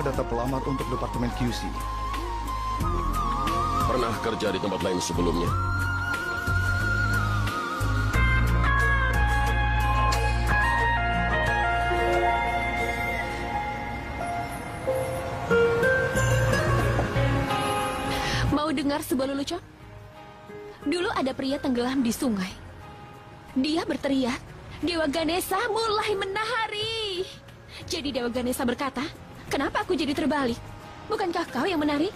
semua data pelamar untuk Departemen QC. Pernah kerja di tempat lain sebelumnya? Mau dengar sebuah lelucon? Dulu ada pria tenggelam di sungai. Dia berteriak, Dewa Ganesha mulai menahari. Jadi Dewa Ganesha berkata, kenapa aku jadi terbalik? Bukankah kau yang menari?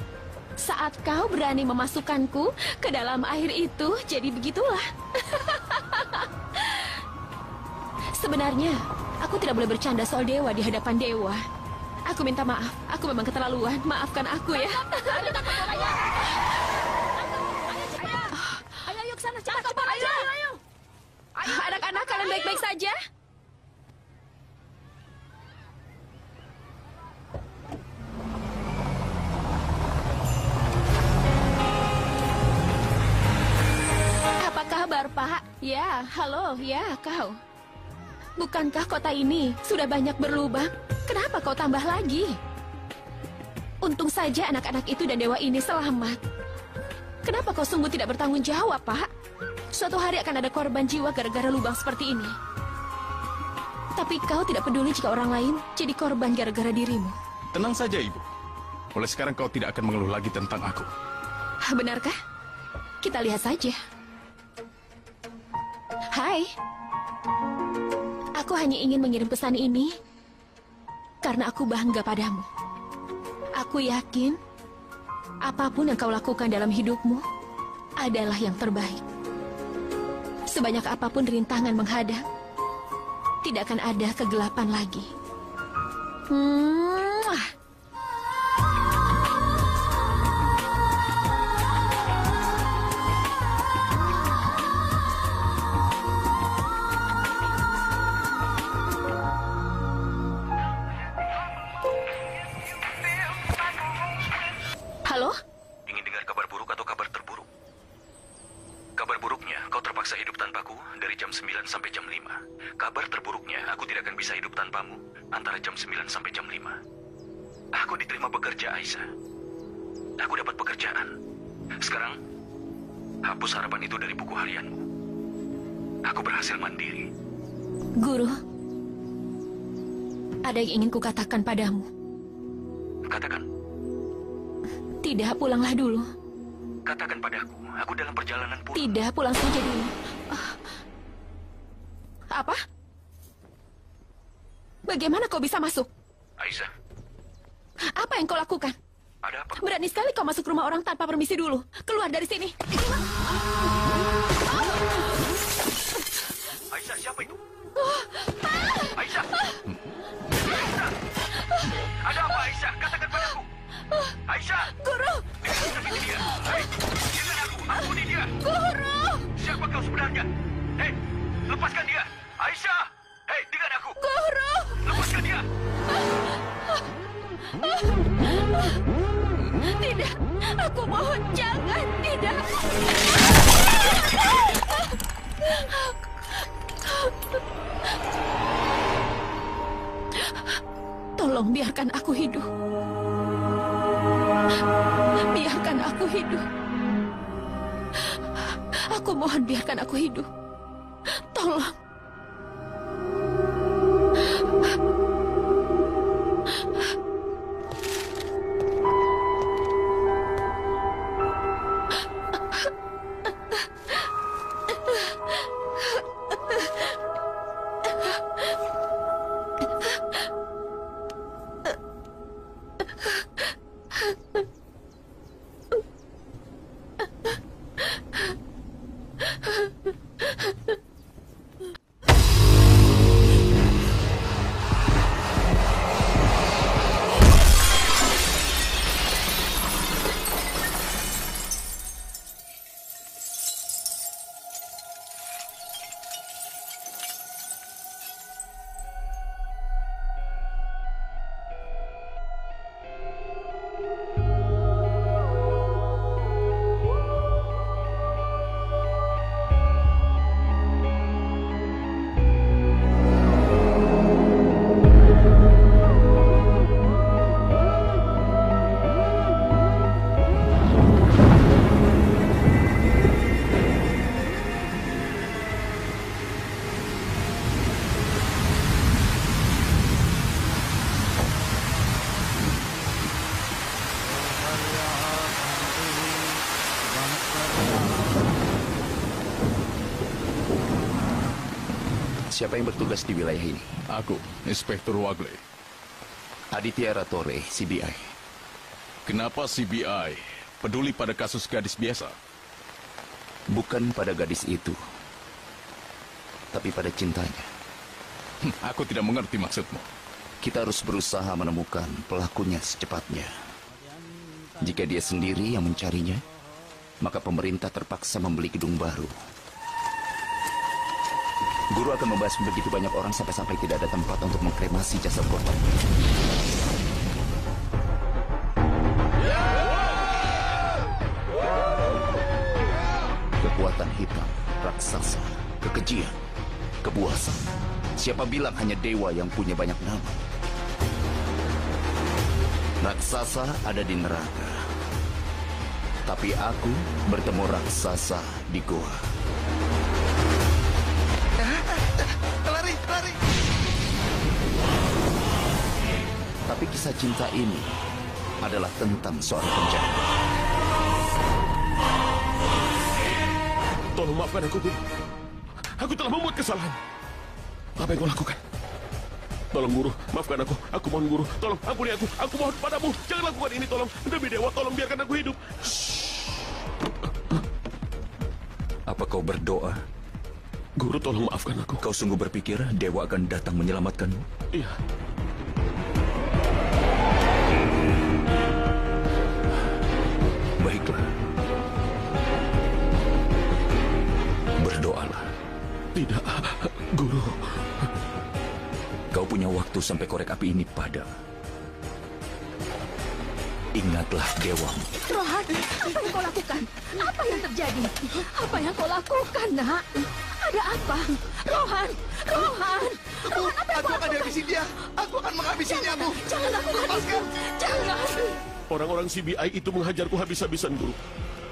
Saat kau berani memasukkanku ke dalam air itu, jadi begitulah. Sebenarnya, aku tidak boleh bercanda soal dewa di hadapan dewa. Aku minta maaf, aku memang keterlaluan. Maafkan aku ya. Bukankah kota ini sudah banyak berlubang? Kenapa kau tambah lagi? Untung saja anak-anak itu dan dewa ini selamat. Kenapa kau sungguh tidak bertanggung jawab, Pak? Suatu hari akan ada korban jiwa gara-gara lubang seperti ini. Tapi kau tidak peduli jika orang lain jadi korban gara-gara dirimu. Tenang saja, Ibu. Mulai sekarang kau tidak akan mengeluh lagi tentang aku. Benarkah? Kita lihat saja. Hai. Aku hanya ingin mengirim pesan ini karena aku bangga padamu. Aku yakin apa pun yang kau lakukan dalam hidupmu adalah yang terbaik. Sebanyak apa pun rintangan menghadang, tidak akan ada kegelapan lagi. Mwah. Antara jam 9 sampai jam 5. Aku diterima bekerja, Aisyah. Aku dapat pekerjaan. Sekarang, hapus harapan itu dari buku harianmu. Aku berhasil mandiri. Guru, ada yang ingin kukatakan padamu. Katakan, Tidak, pulanglah dulu. katakan padaku, aku dalam perjalanan pulang. Tidak, pulang saja dulu. Ah. Apa? Bagaimana kau bisa masuk? Aisyah, Apa yang kau lakukan? ada apa? Berani sekali kau masuk rumah orang tanpa permisi dulu. Keluar dari sini. Aisyah, siapa itu? Aisyah! Aisyah! Ada apa, Aisyah? Katakan padaku. Aisyah! Guru! Sakiti dia. Hei, dengar aku. Ampuni dia. Guru! Siapa kau sebenarnya? Hei, lepaskan dia. Aisyah! Tidak, aku mohon jangan. Tidak. Tolong biarkan aku hidup. Biarkan aku hidup. Aku mohon biarkan aku hidup. Tolong. Siapa yang bertugas di wilayah ini? Aku, Inspektur Wagle. Aditya Ratore, CBI. Kenapa CBI peduli pada kasus gadis biasa? Bukan pada gadis itu, tapi pada cintanya. Hm, Aku tidak mengerti maksudmu. Kita harus berusaha menemukan pelakunya secepatnya. Jika dia sendiri yang mencarinya, maka pemerintah terpaksa membeli gedung baru. Guru akan membahas begitu banyak orang sampai-sampai tidak ada tempat untuk mengkremasi jasad korban. Kekuatan hitam, raksasa, kekejian, kebuasan. Siapa bilang hanya dewa yang punya banyak nama? Raksasa ada di neraka. Tapi aku bertemu raksasa di goa. Lari, lari. Tapi kisah cinta ini adalah tentang seorang penjahat. Tolong maafkan aku, Guru. Aku telah membuat kesalahan. Apa yang kau lakukan? Tolong guru, maafkan aku. Aku mohon guru, tolong ampuni aku. Aku mohon padamu, jangan lakukan ini, tolong. Demi dewa, tolong biarkan aku hidup. Apa kau berdoa? Guru, tolong maafkan aku. Kau sungguh berpikir dewa akan datang menyelamatkanmu? Iya, Baiklah. Berdoalah. tidak, guru. Kau punya waktu sampai korek api ini padam. Ingatlah dewamu. Rohan, apa yang kau lakukan? Apa yang terjadi? Apa yang kau lakukan, nak? Ada apa? Rohan, Rohan, Rohan, apa yang Aku akan lakukan? habisi dia. Aku akan menghabisinya, Bu. Jangan lakukan itu. Lepaskan. Jangan. Orang-orang CBI itu menghajarku habis-habisan, guru.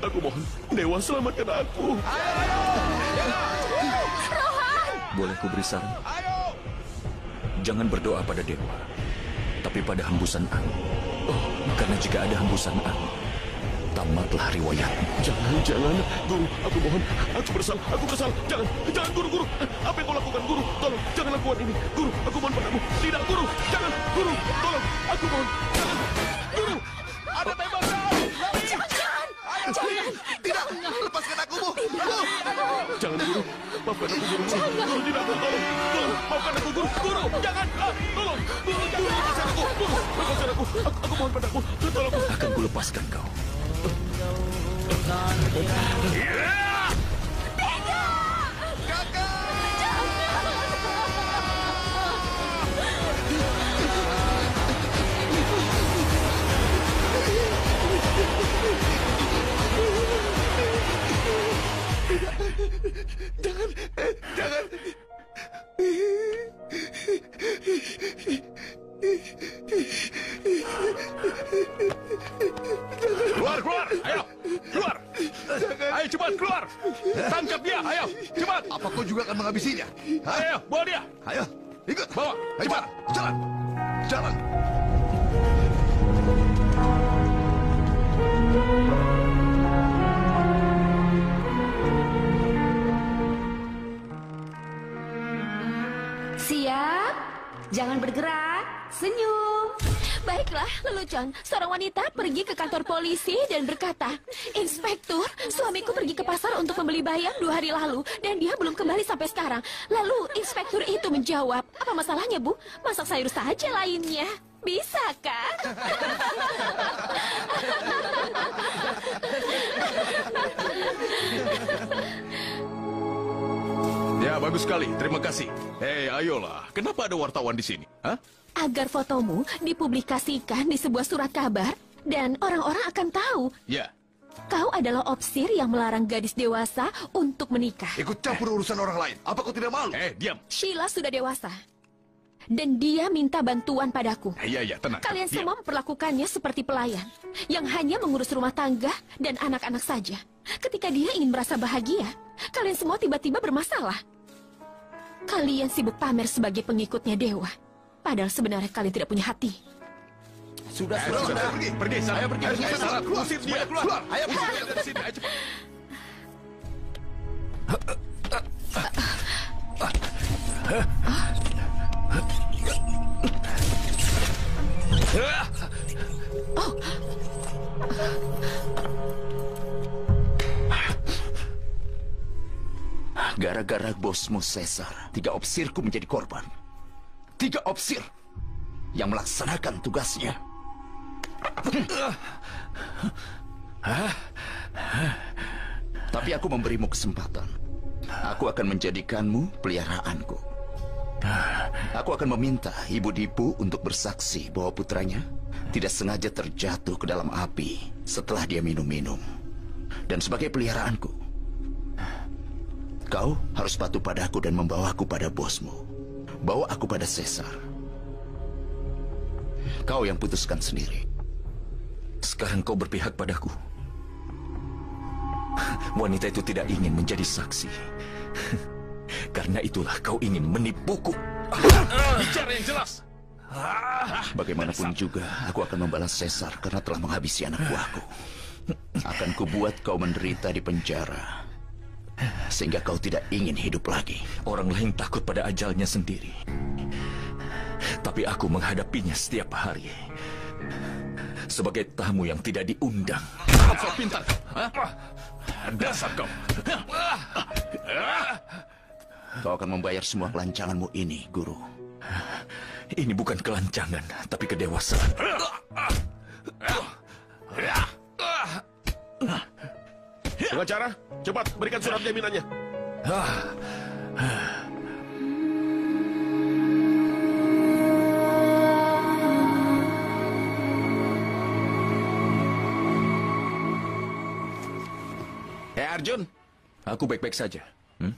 Aku mohon, dewa selamatkan aku. Boleh ku beri saran? Jangan berdoa pada dewa, tapi pada hembusan angin. Oh, karena jika ada hembusan angin, tamatlah riwayatmu. Jangan, jangan, guru. Aku mohon, aku bersalah, aku bersalah. Jangan, jangan, guru, guru. Apa yang kau lakukan, guru? Tolong, jangan lakukan ini, guru. Aku mohon padamu. Tidak, guru. Jangan, guru. Tolong, aku mohon. Jangan, guru. Ada tembakan. Jangan, jangan. Tidak, lepaskan aku, Bu. Jangan, guru. Maafkan aku, guru. Guru, tidak, guru. Tolong, tolong. Maafkan aku, guru. Guru, jangan. Ah, tolong. Guru, jangan. Lepaskan aku, guru. Lepaskan aku. Aku, aku mohon padamu. Tolong. Akan kulepaskan kau. Jangan. Keluar, keluar! Ayo, keluar! Ayo cepat keluar! Tangkap dia, ayo, cepat! Apa kau juga akan menghabisinya? Hah? Ayo, bawa dia! Ayo, ikut. Bawa, Ayo, cepat. Jalan. Jalan. Siap? Jangan bergerak. Senyum. Baiklah, lelucon. Seorang wanita pergi ke kantor polisi dan berkata, Inspektur, suamiku pergi ke pasar untuk membeli bayam dua hari lalu dan dia belum kembali sampai sekarang. Lalu inspektur itu menjawab, apa masalahnya bu? Masak sayur saja lainnya. Bisa kan? Ya, bagus sekali. Terima kasih. Hei, ayolah. Kenapa ada wartawan di sini? Hah? Agar fotomu dipublikasikan di sebuah surat kabar dan orang-orang akan tahu Ya. kau adalah opsir yang melarang gadis dewasa untuk menikah. Ikut campur urusan orang lain. Apa kau tidak malu? Eh, diam. Sheila sudah dewasa. Dan dia minta bantuan padaku. Eh, Iya, iya, tenang. Kalian Diam. semua memperlakukannya seperti pelayan yang hanya mengurus rumah tangga dan anak-anak saja. Ketika dia ingin merasa bahagia, kalian semua tiba-tiba bermasalah. Kalian sibuk pamer sebagai pengikutnya dewa. Padahal sebenarnya kalian tidak punya hati. Sudah, sudah, sudah. sudah. Pergi, pergi, Saya Ayo pergi, pergi, saya Keluar, Usir dia, keluar. keluar. Ayo, pergi, dia dari sini. Ayo, Gara-gara bosmu Caesar, tiga opsirku menjadi korban. Tiga opsir yang melaksanakan tugasnya. Tapi aku memberimu kesempatan. Aku akan menjadikanmu peliharaanku. Aku akan meminta Ibu Dipu untuk bersaksi bahwa putranya tidak sengaja terjatuh ke dalam api setelah dia minum-minum. Dan sebagai peliharaanku, kau harus patuh padaku dan membawaku pada bosmu. Bawa aku pada Caesar. Kau yang putuskan sendiri. Sekarang kau berpihak padaku. Wanita itu tidak ingin menjadi saksi. Karena itulah kau ingin menipuku. Bicara yang jelas. Bagaimanapun juga, aku akan membalas Caesar karena telah menghabisi anak buahku. Akan kubuat kau menderita di penjara. Sehingga kau tidak ingin hidup lagi. Orang lain takut pada ajalnya sendiri. Tapi aku menghadapinya setiap hari. Sebagai tamu yang tidak diundang. Kau pintar. Dasar kau. Kau akan membayar semua kelancanganmu ini, Guru. Ini bukan kelancangan, tapi kedewasaan. Pengacara, cepat berikan surat jaminannya. Hei Arjun, Aku baik-baik saja. Hmm?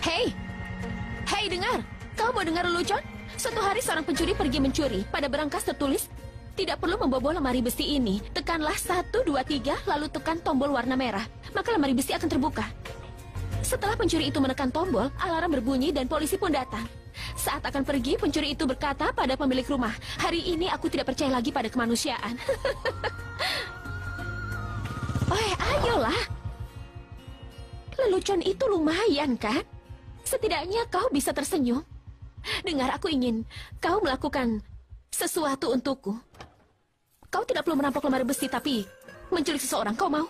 Hei, hei dengar. Kau mau dengar lelucon? Suatu hari seorang pencuri pergi mencuri. Pada berangkas tertulis, tidak perlu membobol lemari besi ini. Tekanlah satu, dua, tiga, lalu tekan tombol warna merah. Maka lemari besi akan terbuka. Setelah pencuri itu menekan tombol, alarm berbunyi dan polisi pun datang. Saat akan pergi, pencuri itu berkata pada pemilik rumah, Hari ini aku tidak percaya lagi pada kemanusiaan. Oh, ayolah. Lelucon itu lumayan, kan? Setidaknya kau bisa tersenyum. Dengar, aku ingin kau melakukan sesuatu untukku. Kau tidak perlu merampok lemari besi, tapi menculik seseorang, kau mau?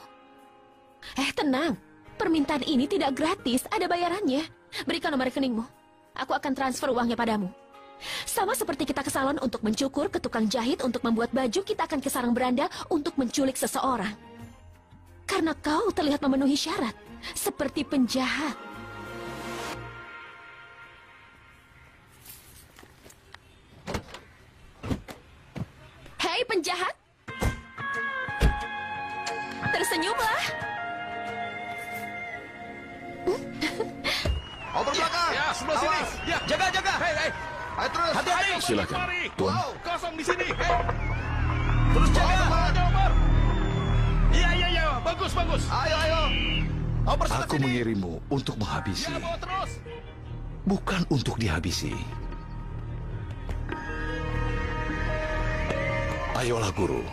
Eh, tenang. Permintaan ini tidak gratis, ada bayarannya. Berikan nomor rekeningmu. Aku akan transfer uangnya padamu. Sama seperti kita ke salon untuk mencukur, ke tukang jahit untuk membuat baju, kita akan ke sarang beranda untuk menculik seseorang. Karena kau terlihat memenuhi syarat, seperti penjahat. Hei penjahat! Tersenyumlah! Oper belakang. Ya, sebelah sini. Ya, jaga, jaga. Hei, hei. Ayo terus. Hati-hati. Silakan, Mari. Tuan. Wow, kosong di sini. Hei. Terus jaga. Jaga, Omar. Iya, iya, iya. Bagus, bagus. Ayo, ayo. Aku sini. mengirimmu untuk menghabisi, Ya, bawa terus. bukan untuk dihabisi. Ayolah guru,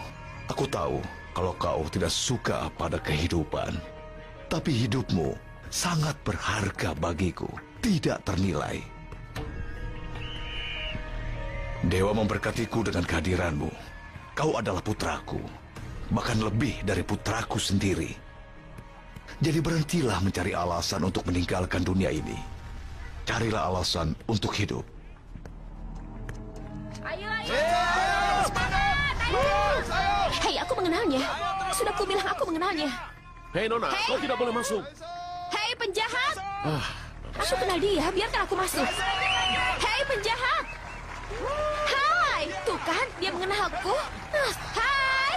aku tahu kalau kau tidak suka pada kehidupan. Tapi hidupmu sangat berharga bagiku, tidak ternilai. Dewa memberkatiku dengan kehadiranmu. Kau adalah putraku, bahkan lebih dari putraku sendiri. Jadi berhentilah mencari alasan untuk meninggalkan dunia ini. Carilah alasan untuk hidup. Mengenalnya. Sudah kubilang aku mengenalnya. Hei Nona, Hei. kau tidak boleh masuk. Hei penjahat! Aku kenal dia, biarkan aku masuk. Hei penjahat! Hai, tuh kan dia mengenalku. Ah, Hai!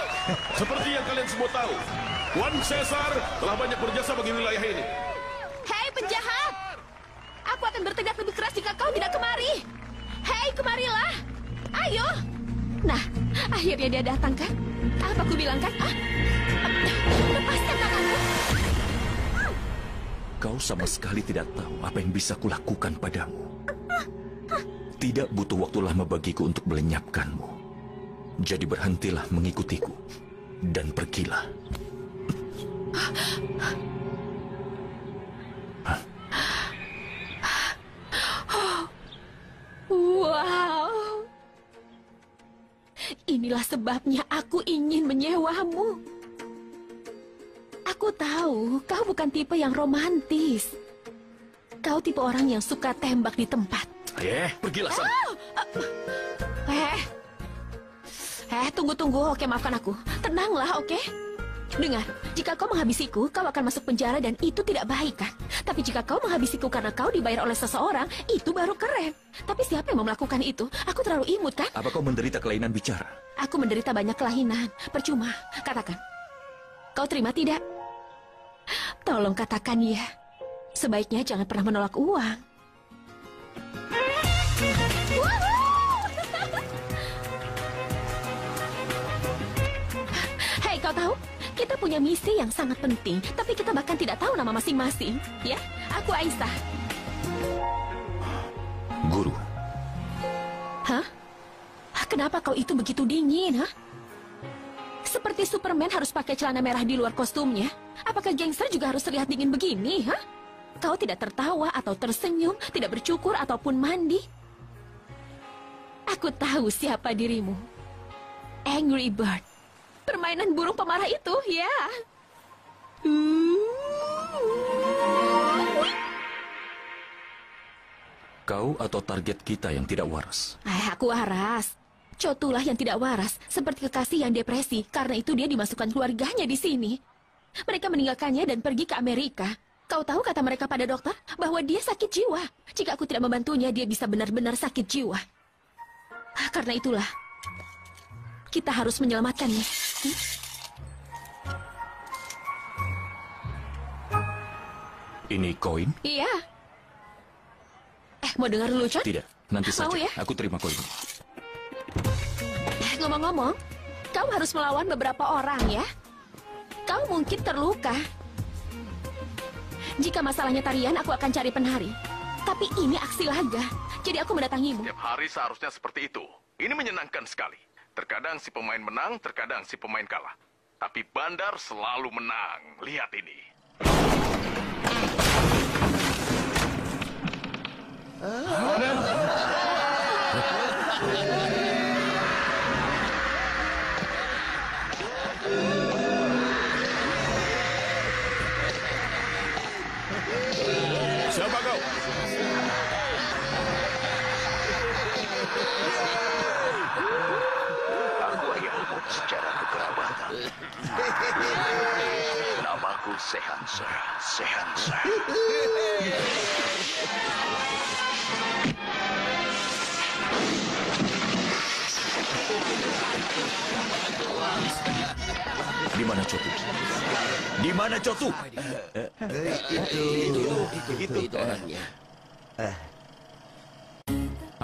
Seperti yang kalian semua tahu, Tuan Caesar telah banyak berjasa bagi wilayah ini. Hei penjahat! Aku akan bertindak lebih keras jika kau tidak kemari. Hei, kemarilah. Ayo. Nah, akhirnya dia datang kan? Apa aku bilang kan? Ah? Lepaskan tanganku. Kau sama sekali tidak tahu apa yang bisa kulakukan padamu. Tidak butuh waktu lama bagiku untuk melenyapkanmu. Jadi berhentilah mengikutiku dan pergilah. Wow. Inilah sebabnya aku ingin menyewamu. Aku tahu kau bukan tipe yang romantis. Kau tipe orang yang suka tembak di tempat. Eh, pergilah sana. Eh, eh, tunggu tunggu. Oke, maafkan aku. Tenanglah, oke? Dengar, jika kau menghabisiku, kau akan masuk penjara dan itu tidak baik kan? Tapi jika kau menghabisiku karena kau dibayar oleh seseorang, itu baru keren. Tapi siapa yang mau melakukan itu? Aku terlalu imut kan? Apa kau menderita kelainan bicara? Aku menderita banyak kelainan. Percuma. Katakan. Kau terima tidak? Tolong katakan ya. Sebaiknya jangan pernah menolak uang. Hei, kau tahu? Kita punya misi yang sangat penting, tapi kita bahkan tidak tahu nama masing-masing. Ya, aku Aisyah. Guru, Hah? Kenapa kau itu begitu dingin, hah? Seperti Superman harus pakai celana merah di luar kostumnya. Apakah gangster juga harus terlihat dingin begini, hah? Kau tidak tertawa atau tersenyum, tidak bercukur ataupun mandi. Aku tahu siapa dirimu. Angry Bird. Permainan burung pemarah itu, ya. kau atau target kita yang tidak waras? Eh, aku waras. Cotulah yang tidak waras, seperti kekasih yang depresi. Karena itu dia dimasukkan keluarganya di sini. Mereka meninggalkannya dan pergi ke Amerika. Kau tahu kata mereka pada dokter bahwa dia sakit jiwa. Jika aku tidak membantunya, dia bisa benar-benar sakit jiwa. Ah, Karena itulah, kita harus menyelamatkannya. Hmm? Ini koin? Iya. Eh, mau dengar dulu, Con? Tidak, nanti Mau saja. ya? Aku terima koin. Eh, Ngomong-ngomong, kau harus melawan beberapa orang ya. Kau mungkin terluka. Jika masalahnya tarian, aku akan cari penari. Tapi ini aksi laga, jadi aku mendatangimu. Tiap hari seharusnya seperti itu. Ini menyenangkan sekali. Terkadang si pemain menang, terkadang si pemain kalah. Tapi Bandar selalu menang. Lihat ini. Siapa Di mana Cotu? Di mana Cotu? Itu orangnya.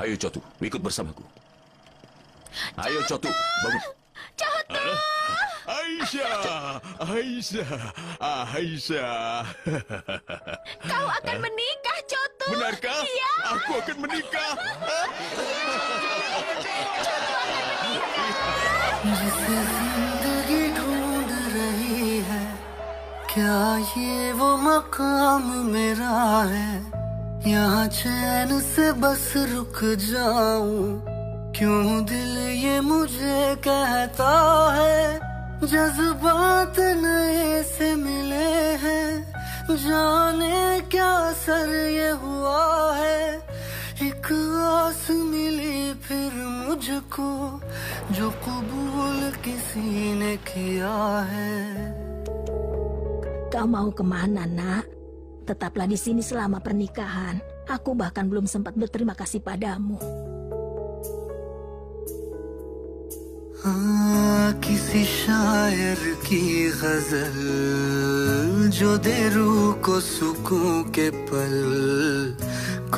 Ayo Cotu, ikut bersamaku. Ayo Cotu, bangun. Aisyah, Aisyah, Aisyah. Kau akan menikah, Cotu. Benarkah? Iya. Aku akan menikah. जिसे ज़िंदगी ढूंढ रही क्या ये वो मकाम मेरा है यहाँ चैन से बस रुक जाऊँ क्यों दिल ये मुझे कहता है जज्बात नए से मिले हैं जाने क्या असर ये हुआ है एक आस मिली फिर मुझको जो कबूल किसी ने किया है Kau mau kemana, nak? Tetaplah di sini selama pernikahan. Aku bahkan belum sempat berterima kasih padamu. हाँ किसी शायर की गज़ल, जो दे रूह को सुकून के पल।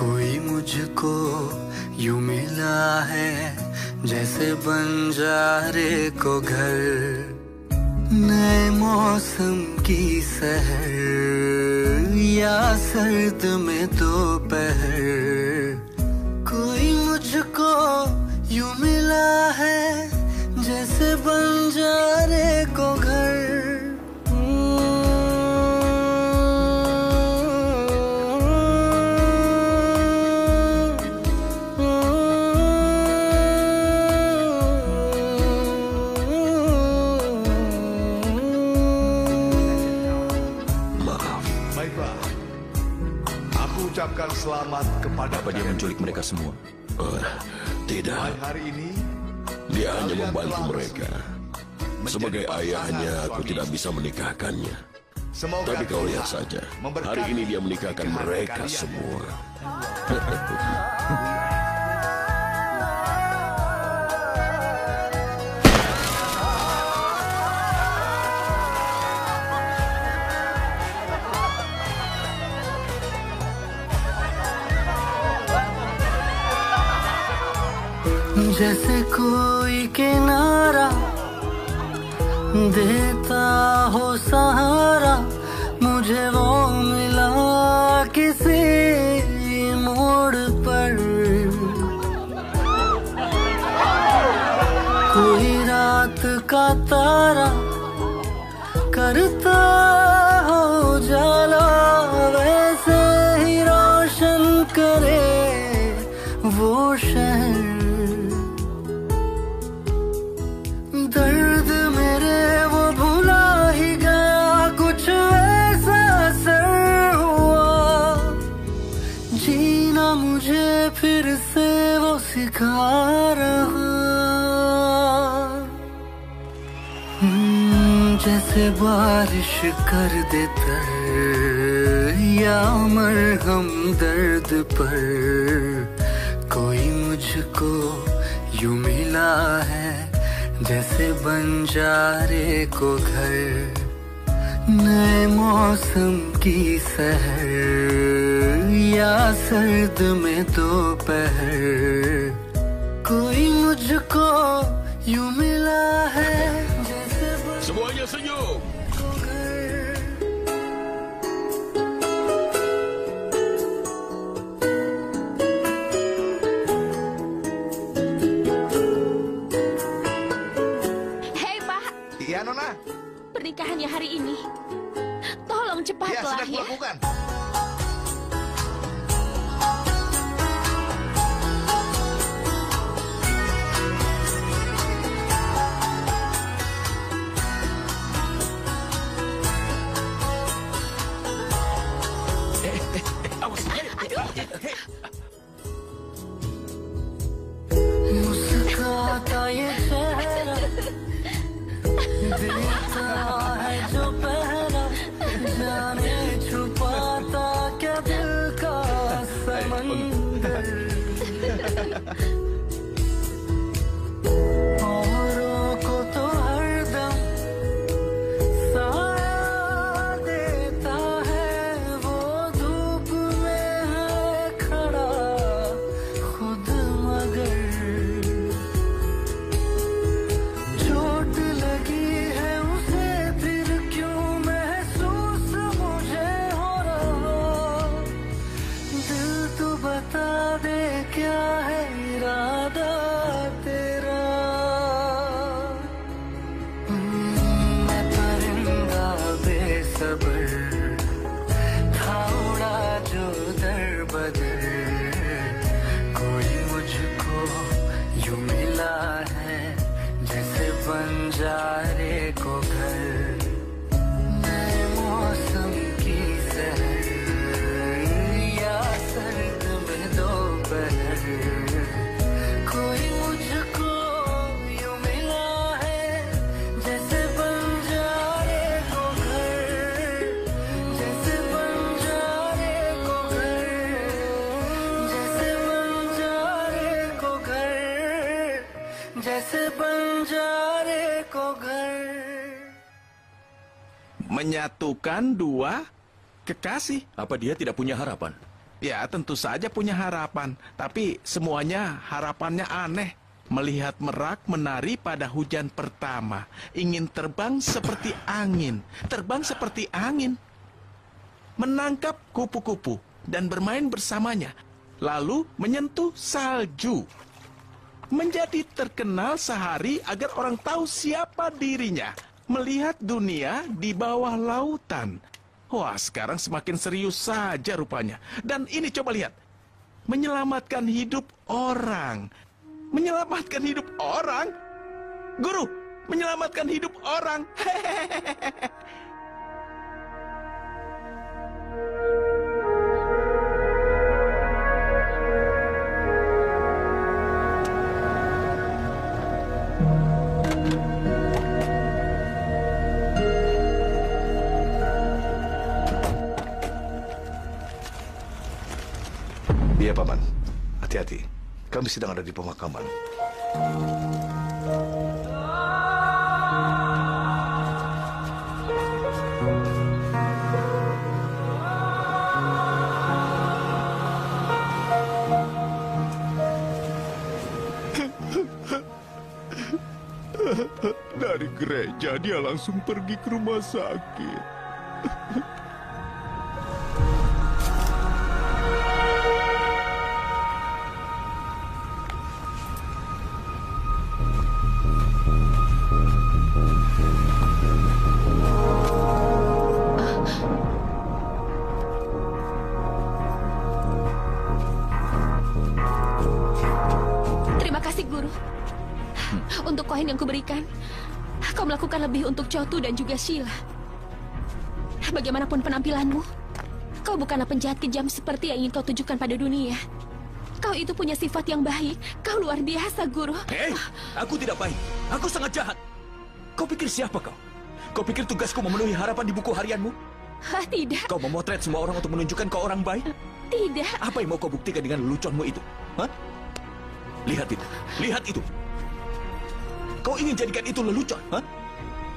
कोई मुझको यू मिला है, जैसे बंजारे को घर। नए मौसम की सहर, या सर्द में दोपहर। कोई मुझको यू मिला है जैसे बंजारे को घर ucapkan selamat kepada bagi yang menculik mereka semua. Uh, tidak. Hari ini dia hanya membantu mereka. Sebagai ayahnya, aku tidak bisa menikahkannya. Semoga Tapi kau lihat saja, hari ini dia menikahkan mereka semua. जैसे कोई किनारा देता हो सहारा मुझे वो मिला किसी जैसे बारिश कर दे तर या मरहम दर्द पर। कोई मुझको यू मिला है, जैसे बंजारे को घर। नए मौसम की सहर, या सर्द में दोपहर। कोई मुझको यूँ मिला है, जैसे Pernikahannya hari ini. Tolong Ya, cepatlah sudah ya. kulakukan. Menyatukan dua kekasih. Apa dia tidak punya harapan? Ya, tentu saja punya harapan. Tapi semuanya harapannya aneh. Melihat merak menari pada hujan pertama. Ingin terbang seperti angin. Terbang seperti angin. Menangkap kupu-kupu dan bermain bersamanya. Lalu menyentuh salju. Menjadi terkenal sehari agar orang tahu siapa dirinya. Melihat dunia di bawah lautan. Wah, sekarang semakin serius saja rupanya. Dan ini coba lihat. Menyelamatkan hidup orang. Menyelamatkan hidup orang? Guru, menyelamatkan hidup orang. Paman. Hati-hati. Kami sedang ada di pemakaman. Dari gereja dia langsung pergi ke rumah sakit. Chotu dan juga Sheila. Bagaimanapun penampilanmu, kau bukanlah penjahat kejam seperti yang ingin kau tujukan pada dunia. Kau itu punya sifat yang baik. Kau luar biasa, Guru. Hei, aku tidak baik. Aku sangat jahat. Kau pikir siapa kau? Kau pikir tugasku memenuhi harapan di buku harianmu? Hah, tidak, Kau memotret semua orang untuk menunjukkan kau orang baik? tidak. Apa yang mau kau buktikan dengan leluconmu itu? Hah? Lihat itu, lihat itu. Kau ingin jadikan itu lelucon? Hah?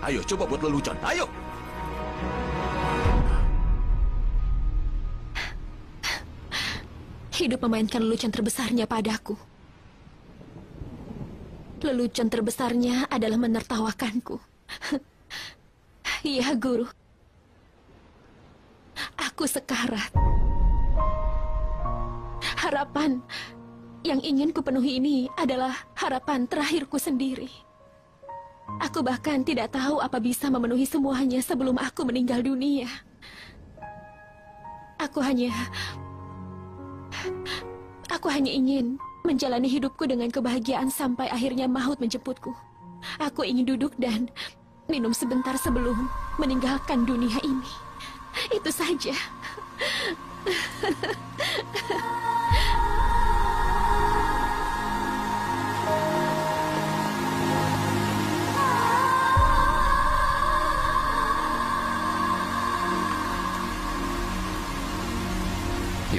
Ayo, coba buat lelucon. Ayo! Hidup memainkan lelucon terbesarnya padaku. Lelucon terbesarnya adalah menertawakanku. Iya, Guru. Aku sekarat. Harapan yang ingin kupenuhi ini adalah harapan terakhirku sendiri. Aku bahkan tidak tahu apa bisa memenuhi semuanya sebelum aku meninggal dunia. Aku hanya Aku hanya ingin menjalani hidupku dengan kebahagiaan sampai akhirnya maut menjemputku. Aku ingin duduk dan minum sebentar sebelum meninggalkan dunia ini. Itu saja.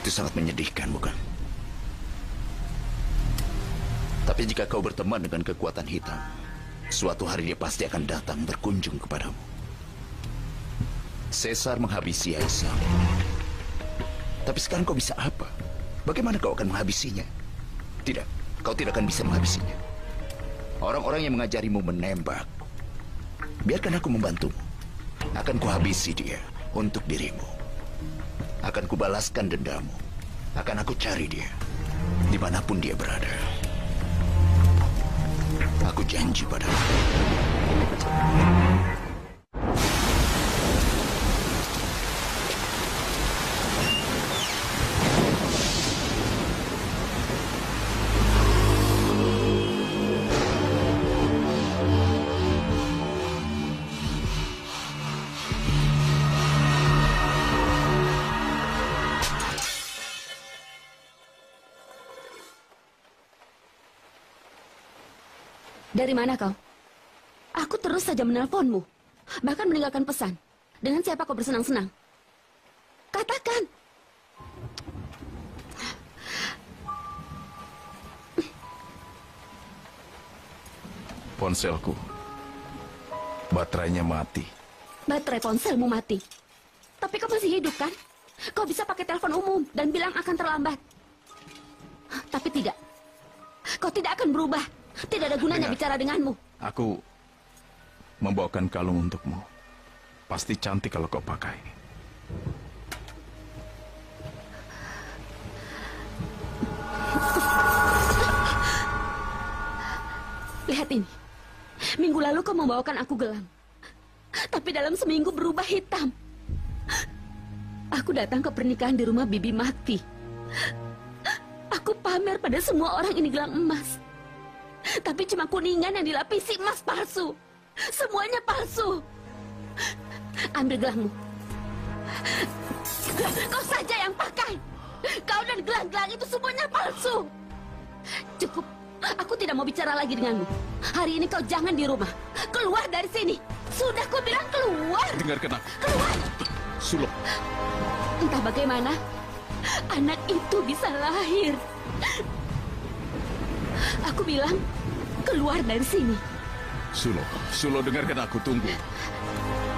Itu sangat menyedihkan, bukan? Tapi jika kau berteman dengan kekuatan hitam, suatu hari dia pasti akan datang berkunjung kepadamu. Caesar menghabisi Aisam. Tapi sekarang kau bisa apa? Bagaimana kau akan menghabisinya? Tidak, kau tidak akan bisa menghabisinya. Orang-orang yang mengajarimu menembak, biarkan aku membantumu. Akan kuhabisi dia untuk dirimu. Akan kubalaskan dendamu. Akan aku cari dia. Di mana pun dia berada. Aku janji padamu. Dari mana kau? Aku terus saja menelponmu. Bahkan meninggalkan pesan. Dengan siapa kau bersenang-senang? Katakan. Ponselku. Baterainya mati. Baterai ponselmu mati. Tapi kau masih hidup kan? Kau bisa pakai telepon umum dan bilang akan terlambat. Tapi tidak. Kau tidak akan berubah. Tidak ada gunanya Dengar. bicara denganmu. Aku membawakan kalung untukmu. Pasti cantik kalau kau pakai. Lihat ini. Minggu lalu kau membawakan aku gelang. Tapi dalam seminggu berubah hitam. Aku datang ke pernikahan di rumah Bibi Mati. Aku pamer pada semua orang ini gelang emas. Tapi cuma kuningan yang dilapisi emas palsu. Semuanya palsu. Ambil gelangmu. Kau saja yang pakai. Kau dan gelang-gelang itu semuanya palsu. Cukup. Aku tidak mau bicara lagi denganmu. Hari ini kau jangan di rumah. Keluar dari sini. Sudah kau bilang keluar. Dengarkan aku. Keluar. Sulo, Entah bagaimana, anak itu bisa lahir. Aku bilang, keluar dari sini. Sulo, Sulo dengarkan aku, tunggu.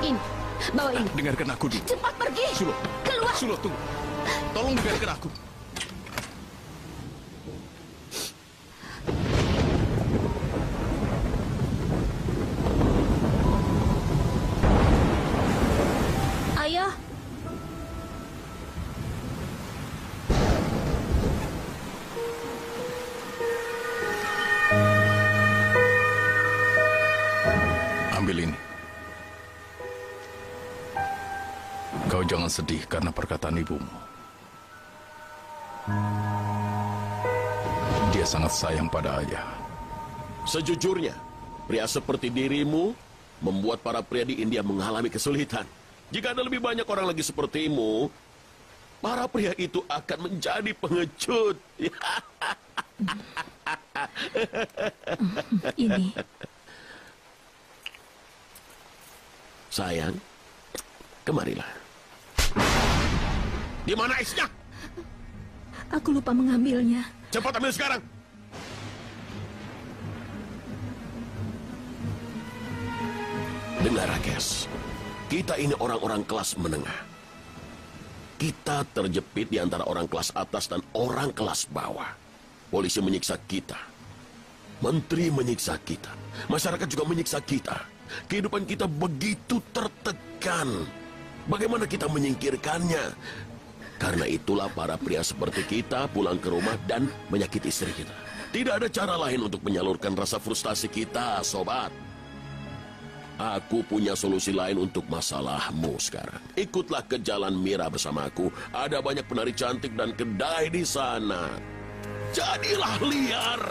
Ini, bawa ini. Dengarkan aku dulu. Cepat pergi. Sulo, Keluar. Sulo, tunggu. Tolong dengarkan aku. Sedih karena perkataan ibumu. Dia sangat sayang pada ayah. Sejujurnya, pria seperti dirimu membuat para pria di India mengalami kesulitan. Jika ada lebih banyak orang lagi sepertimu, para pria itu akan menjadi pengecut. ini. Sayang, kemarilah. Di mana esnya? Aku lupa mengambilnya. Cepat ambil sekarang. Dengar, Rakes. Kita ini orang-orang kelas menengah. Kita terjepit di antara orang kelas atas dan orang kelas bawah. Polisi menyiksa kita. Menteri menyiksa kita. Masyarakat juga menyiksa kita. Kehidupan kita begitu tertekan. Bagaimana kita menyingkirkannya? Karena itulah para pria seperti kita pulang ke rumah dan menyakiti istri kita. Tidak ada cara lain untuk menyalurkan rasa frustasi kita, sobat. Aku punya solusi lain untuk masalahmu sekarang. Ikutlah ke Jalan Mira bersama aku. Ada banyak penari cantik dan kedai di sana. Jadilah liar.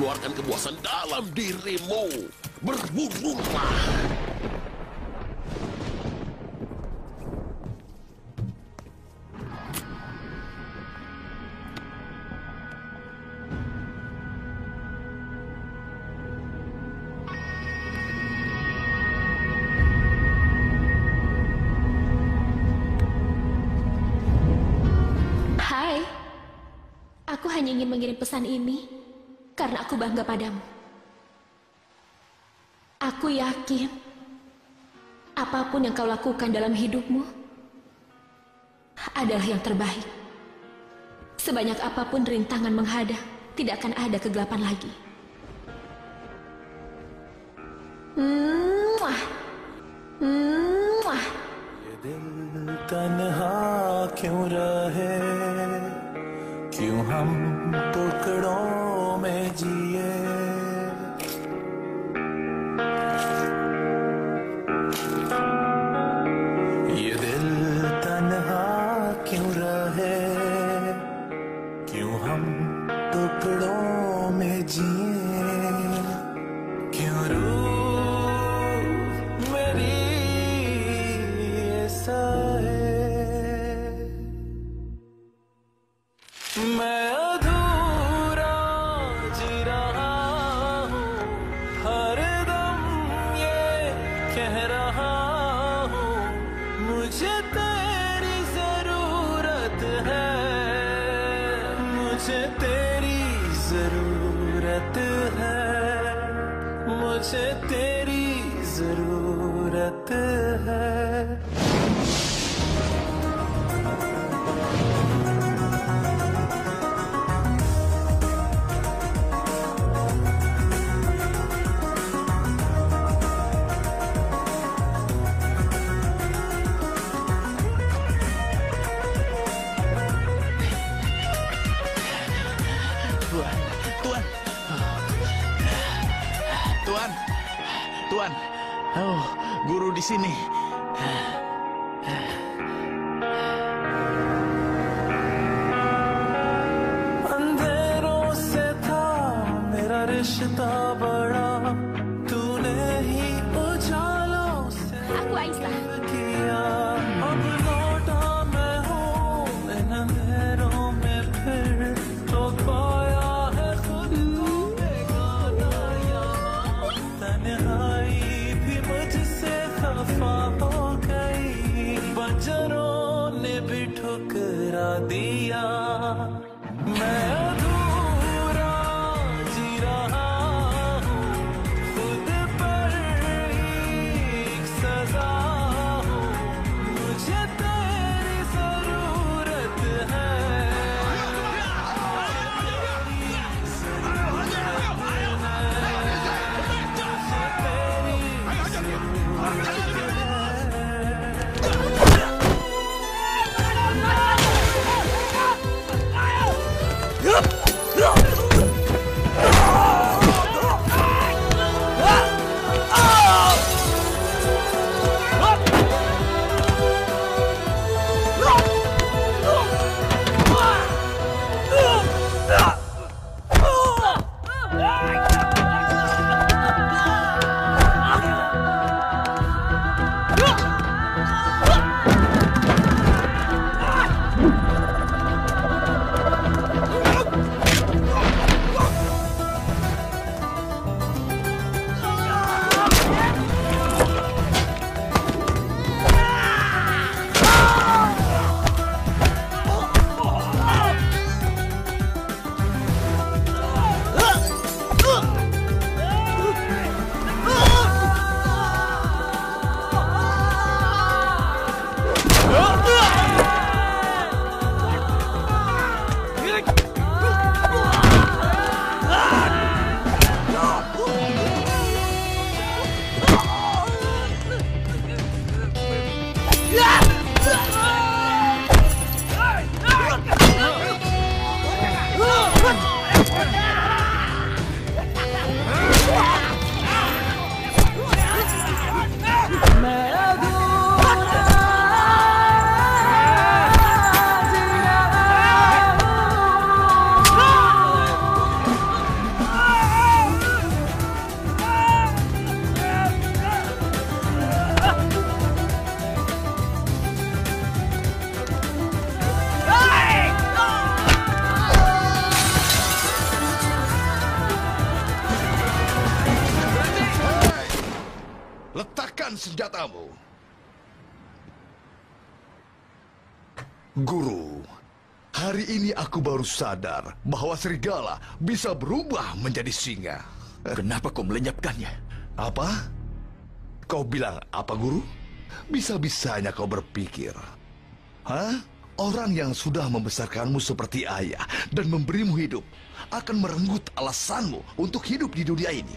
Keluarkan kepuasan dalam dirimu. Berburulah. pesan ini karena aku bangga padamu. Aku yakin apapun yang kau lakukan dalam hidupmu adalah yang terbaik. Sebanyak apapun rintangan menghadang, tidak akan ada kegelapan lagi. Mwah. Mwah. तन्हा क्यों रहे क्यों हम Sini. Baru sadar bahwa serigala bisa berubah menjadi singa. Kenapa kau melenyapkannya? Apa? Kau bilang apa, Guru? Bisa-bisanya kau berpikir. Hah? Orang yang sudah membesarkanmu seperti ayah dan memberimu hidup akan merenggut alasanmu untuk hidup di dunia ini.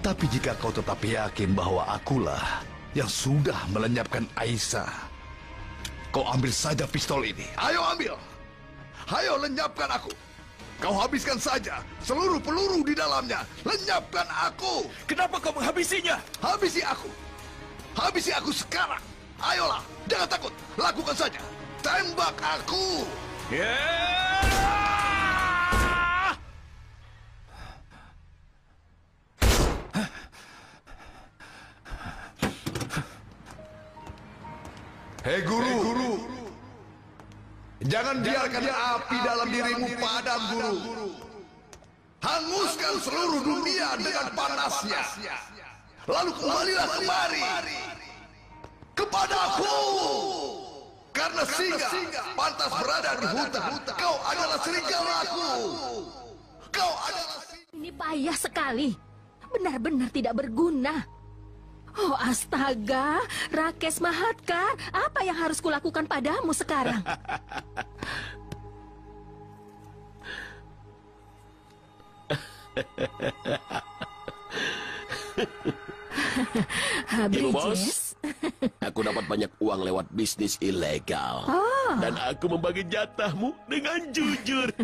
Tapi jika kau tetap yakin bahwa akulah yang sudah melenyapkan Aisyah, kau ambil saja pistol ini. Ayo ambil. Ayo lenyapkan aku. Kau habiskan saja seluruh peluru di dalamnya. Lenyapkan aku. Kenapa kau menghabisinya? Habisi aku. Habisi aku sekarang. Ayolah, jangan takut. Lakukan saja. Tembak aku. Hei guru, jangan biarkan api dalam dirimu padam guru. Hanguskan seluruh dunia dengan panasnya. Lalu kembalilah kemari kepadaku. Karena singa pantas berada di hutan. Kau adalah serigalaku. Kau adalah Ini payah sekali. Benar-benar tidak berguna. Oh astaga, Rakes Mahatkar, apa yang harus kulakukan padamu sekarang? Ibu bos, aku dapat banyak uang lewat bisnis ilegal. Oh. Dan aku membagi jatahmu dengan jujur.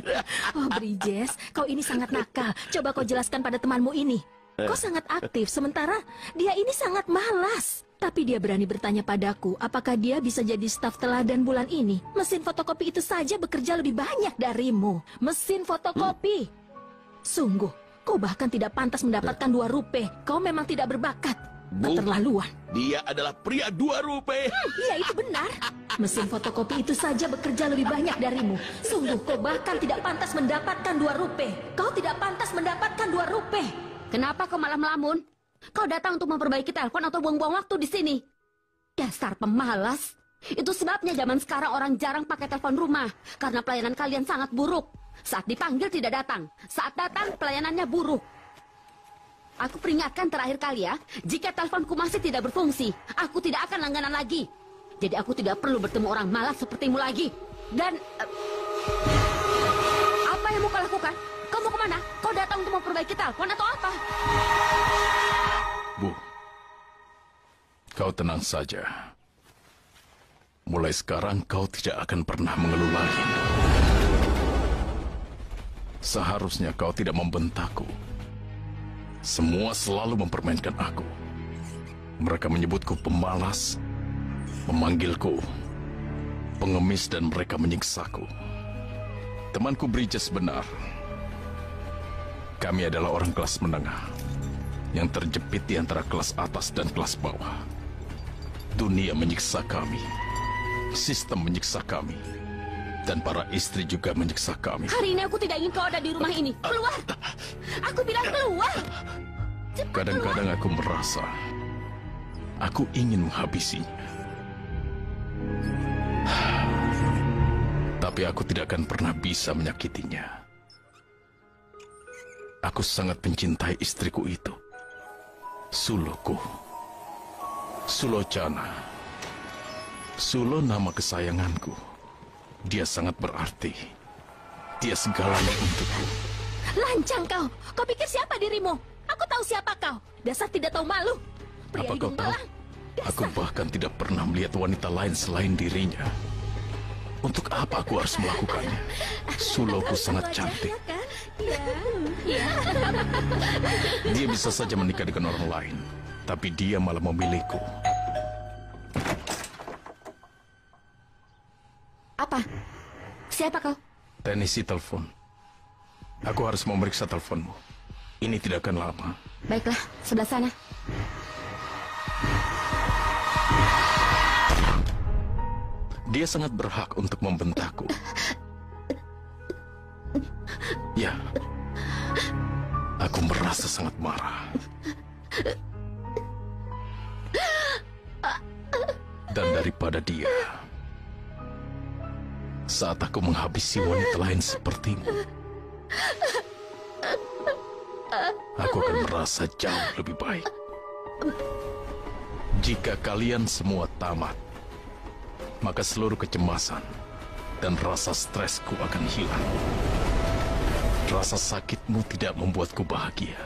Oh, Bridges, kau ini sangat nakal. Coba kau jelaskan pada temanmu ini. Kau sangat aktif, sementara dia ini sangat malas. Tapi dia berani bertanya padaku, apakah dia bisa jadi staf teladan bulan ini? Mesin fotokopi itu saja bekerja lebih banyak darimu. Mesin fotokopi. Sungguh, kau bahkan tidak pantas mendapatkan dua rupiah. Kau memang tidak berbakat. Bu. Keterlaluan. Dia adalah pria dua rupiah. Iya, itu benar. Mesin fotokopi itu saja bekerja lebih banyak darimu. Sungguh, kau bahkan tidak pantas mendapatkan dua rupiah. Kau tidak pantas mendapatkan dua rupiah. Kenapa kau malah melamun? Kau datang untuk memperbaiki telepon atau buang-buang waktu di sini? Dasar pemalas. Itu sebabnya zaman sekarang orang jarang pakai telepon rumah. Karena pelayanan kalian sangat buruk. Saat dipanggil tidak datang. Saat datang pelayanannya buruk. Aku peringatkan terakhir kali ya. Jika teleponku masih tidak berfungsi, aku tidak akan langganan lagi. Jadi aku tidak perlu bertemu orang malas sepertimu lagi. Dan... eh, apa yang mau kau lakukan? Datang untuk memperbaiki telepon atau apa? Bu, kau tenang saja. Mulai sekarang kau tidak akan pernah mengeluh lagi. Seharusnya kau tidak membentakku. Semua selalu mempermainkan aku. Mereka menyebutku pemalas, memanggilku pengemis dan mereka menyiksaku. Temanku Bridges benar. Kami adalah orang kelas menengah yang terjepit di antara kelas atas dan kelas bawah. Dunia menyiksa kami, sistem menyiksa kami, dan para istri juga menyiksa kami. Hari ini aku tidak ingin kau ada di rumah ini. Keluar! Aku bilang keluar! Kadang-kadang aku merasa aku ingin menghabisinya. Tapi aku tidak akan pernah bisa menyakitinya. Aku sangat mencintai istriku itu. Suloku. Sulocana. Sulo nama kesayanganku. Dia sangat berarti. Dia segalanya untukku. Lancang kau. Kau pikir siapa dirimu? Aku tahu siapa kau. Dasar tidak tahu malu. Pria Apa kau tahu? Aku bahkan tidak pernah melihat wanita lain selain dirinya. Untuk apa aku harus melakukannya? Suloku sangat cantik. Dia bisa saja menikah dengan orang lain, tapi dia malah memilihku. Apa? Siapa kau? Tenisi telepon. Aku harus memeriksa teleponmu. Ini tidak akan lama. Baiklah, sebelah sana. Dia sangat berhak untuk membentakku. Ya, aku merasa sangat marah. Dan daripada dia, saat aku menghabisi wanita lain sepertimu, aku akan merasa jauh lebih baik. Jika kalian semua tamat, maka seluruh kecemasan dan rasa stresku akan hilang. Rasa sakitmu tidak membuatku bahagia,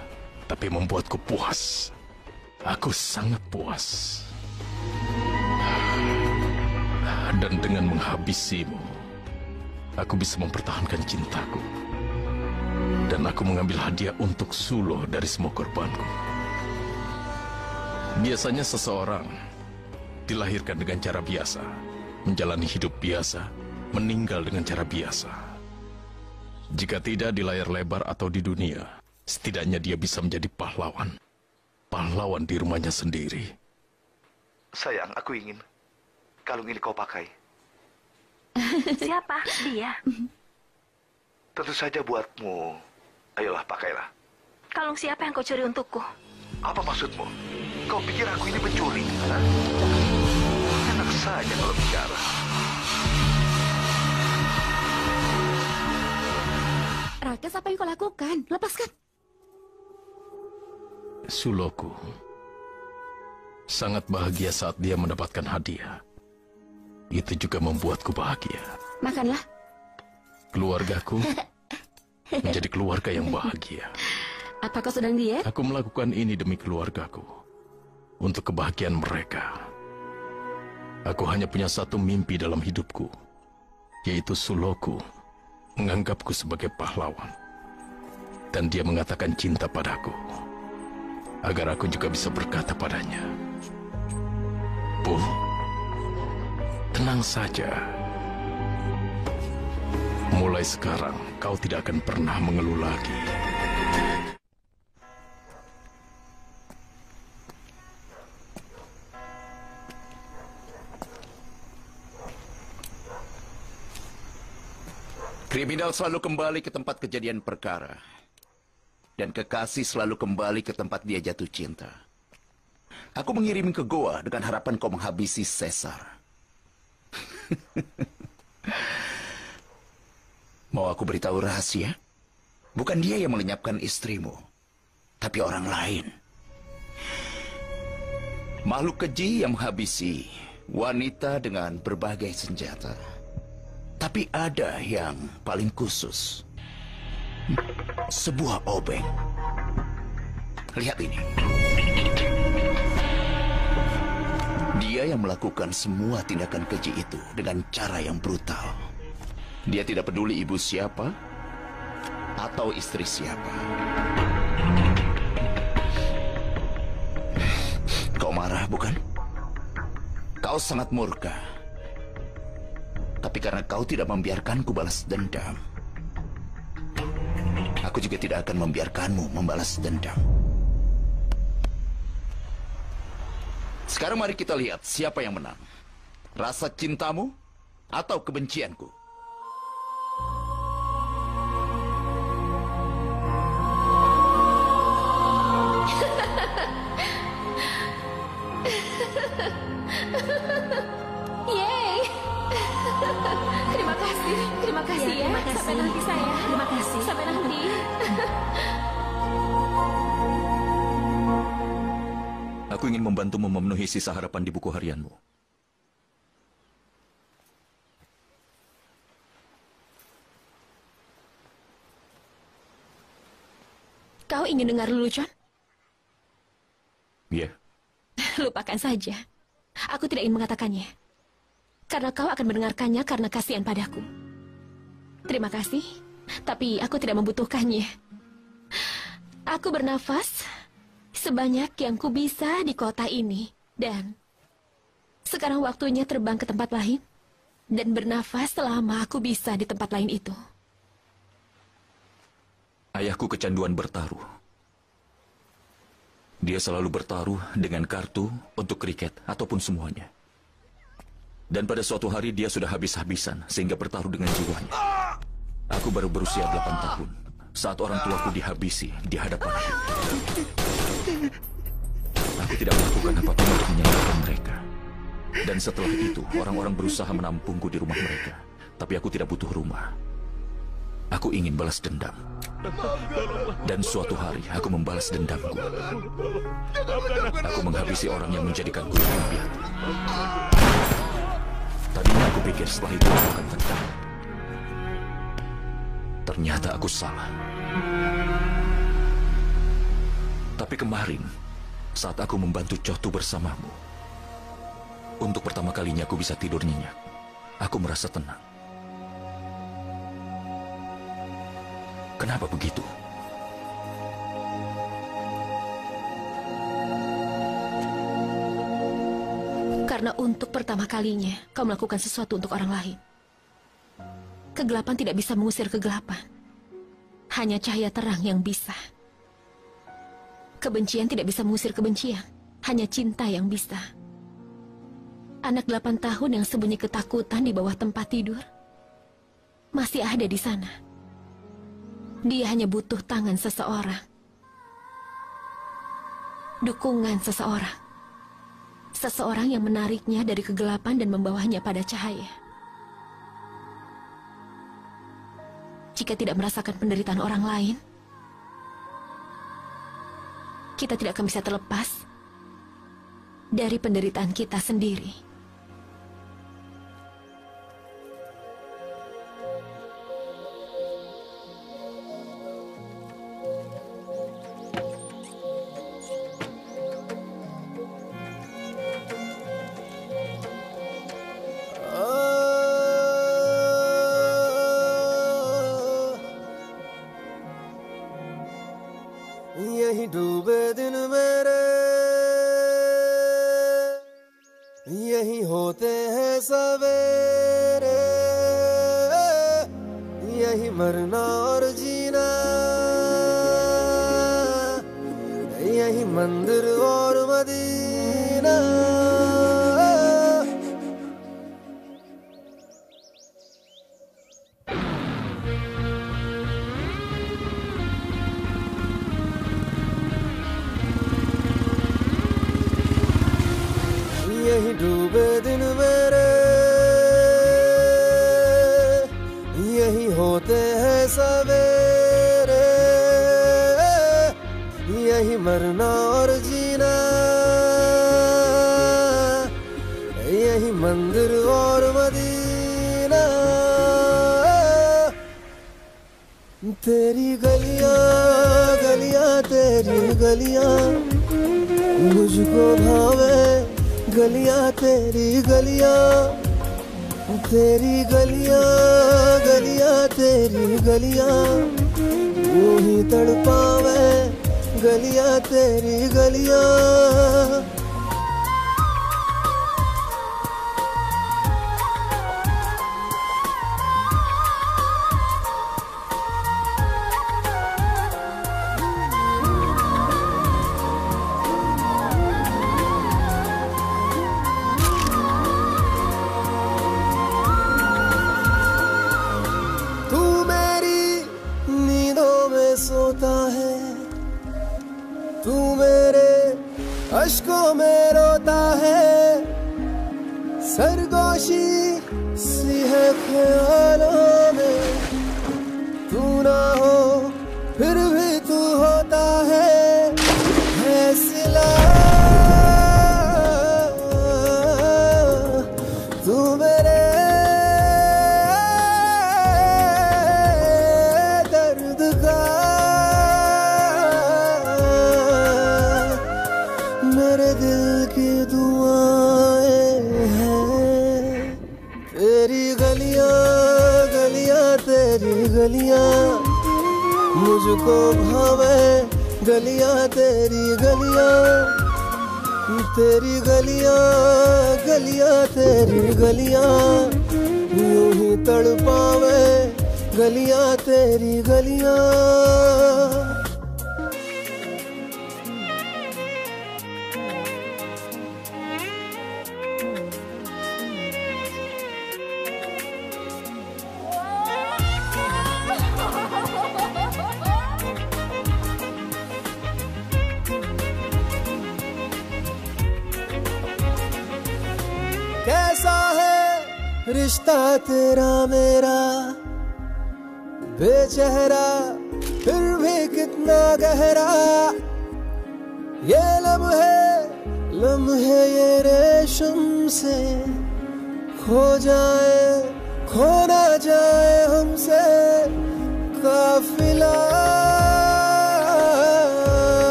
tapi membuatku puas. Aku sangat puas. Dan dengan menghabisimu, aku bisa mempertahankan cintaku. Dan aku mengambil hadiah untuk Sulo dari semua korbanku. Biasanya seseorang dilahirkan dengan cara biasa, menjalani hidup biasa, meninggal dengan cara biasa. Jika tidak di layar lebar atau di dunia, setidaknya dia bisa menjadi pahlawan. Pahlawan di rumahnya sendiri. Sayang, aku ingin kalung ini kau pakai. Siapa? Dia. Tentu saja buatmu. Ayolah, pakailah. Kalung siapa yang kau curi untukku? Apa maksudmu? Kau pikir aku ini pencuri? Hah? Saja kalau bicara. Rakas, apa yang kau lakukan? Lepaskan. Suloku sangat bahagia saat dia mendapatkan hadiah. Itu juga membuatku bahagia. Makanlah. Keluargaku menjadi keluarga yang bahagia. Apa kau sedang diet? Aku melakukan ini demi keluargaku. Untuk kebahagiaan mereka. Aku hanya punya satu mimpi dalam hidupku. Yaitu Suloku menganggapku sebagai pahlawan. Dan dia mengatakan cinta padaku. Agar aku juga bisa berkata padanya. Bu, tenang saja. Mulai sekarang kau tidak akan pernah mengeluh lagi. Kriminal selalu kembali ke tempat kejadian perkara. Dan kekasih selalu kembali ke tempat dia jatuh cinta. Aku mengirim ke Goa dengan harapan kau menghabisi Caesar. Mau aku beritahu rahasia? Bukan dia yang melenyapkan istrimu, tapi orang lain. Makhluk keji yang menghabisi wanita dengan berbagai senjata. Tapi ada yang paling khusus. Sebuah obeng. Lihat ini. Dia yang melakukan semua tindakan keji itu dengan cara yang brutal. Dia tidak peduli ibu siapa atau istri siapa. Kau marah, bukan? Kau sangat murka. Tapi karena kau tidak membiarkanku balas dendam, aku juga tidak akan membiarkanmu membalas dendam. Sekarang mari kita lihat siapa yang menang. Rasa cintamu atau kebencianku? Aku ingin membantumu memenuhi sisa harapan di buku harianmu. Kau ingin dengar lelucon? Ya, Lupakan saja. Aku tidak ingin mengatakannya. Karena kau akan mendengarkannya karena kasihan padaku. Terima kasih, tapi aku tidak membutuhkannya. Aku bernafas sebanyak yang ku bisa di kota ini. Dan sekarang waktunya terbang ke tempat lain dan bernafas selama aku bisa di tempat lain itu. ayahku kecanduan bertaruh. Dia selalu bertaruh dengan kartu untuk kriket ataupun semuanya. Dan pada suatu hari dia sudah habis-habisan sehingga bertaruh dengan jiwanya. Aku baru berusia 8 tahun saat orang tuaku dihabisi di hadapanku. Aku tidak melakukan apa pun untuk menyelamatkan mereka. Dan setelah itu, orang-orang berusaha menampungku di rumah mereka. Tapi aku tidak butuh rumah. Aku ingin balas dendam. Dan suatu hari, aku membalas dendamku. Aku menghabisi orang yang menjadikanku yatim piatu. Tadinya aku pikir setelah itu aku akan tenang. Ternyata aku salah. Tapi kemarin, saat aku membantu Cotu bersamamu, untuk pertama kalinya aku bisa tidur nyenyak. Aku merasa tenang. Kenapa begitu? Karena untuk pertama kalinya kau melakukan sesuatu untuk orang lain. Kegelapan tidak bisa mengusir kegelapan. Hanya cahaya terang yang bisa. Kebencian tidak bisa mengusir kebencian. Hanya cinta yang bisa. Anak delapan tahun yang sembunyi ketakutan di bawah tempat tidur masih ada di sana. Dia hanya butuh tangan seseorang. Dukungan seseorang. Seseorang yang menariknya dari kegelapan dan membawanya pada cahaya. Jika tidak merasakan penderitaan orang lain, kita tidak akan bisa terlepas dari penderitaan kita sendiri.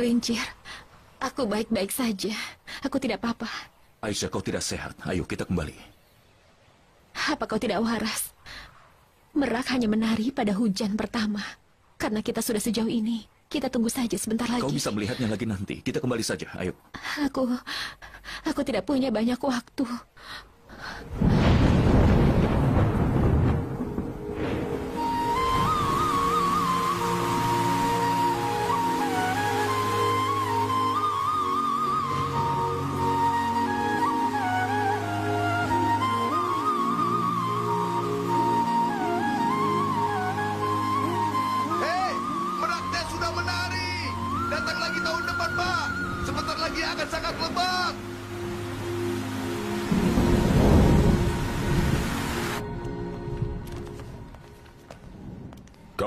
Tergelincir. Aku baik-baik saja. Aku tidak apa-apa. Aisyah, kau tidak sehat. Ayo, kita kembali. Apa kau tidak waras? Merak hanya menari pada hujan pertama. Karena kita sudah sejauh ini. Kita tunggu saja sebentar lagi. Kau bisa melihatnya lagi nanti. Kita kembali saja. Ayo. Aku... Aku tidak punya banyak waktu.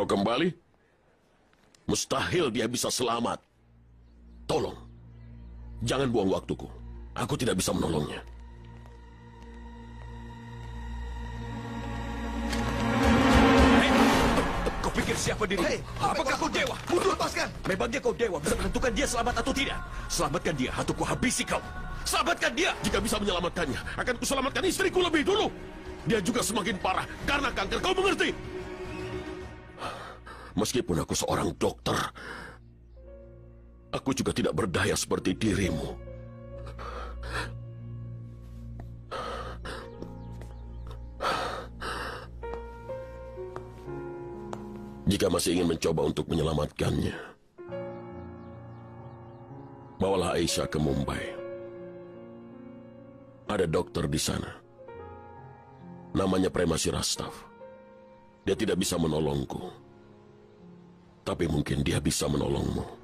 Kau kembali? Mustahil dia bisa selamat. Tolong, jangan buang waktuku. Aku tidak bisa menolongnya. Kau pikir siapa diri? Apakah kau dewa? Mundur! Lepaskan! Memangnya kau dewa bisa menentukan dia selamat atau tidak? Selamatkan dia atau ku habisi kau. Selamatkan dia! Jika bisa menyelamatkannya, akan kuselamatkan istriku lebih dulu. Dia juga semakin parah karena kanker. Kau mengerti? Meskipun aku seorang dokter, aku juga tidak berdaya seperti dirimu. Jika masih ingin mencoba untuk menyelamatkannya, bawalah Aisyah ke Mumbai. Ada dokter di sana. Namanya Premasi Rastaf. Dia tidak bisa menolongku. Tapi mungkin dia bisa menolongmu.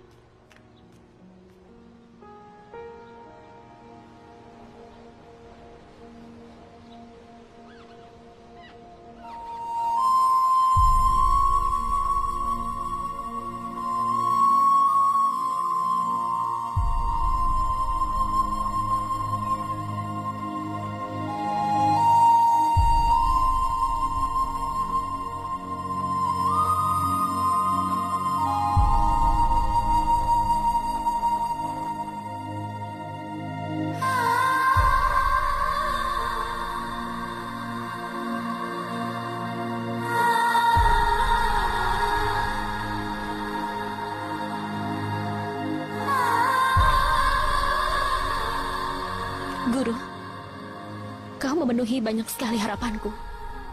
Banyak sekali harapanku.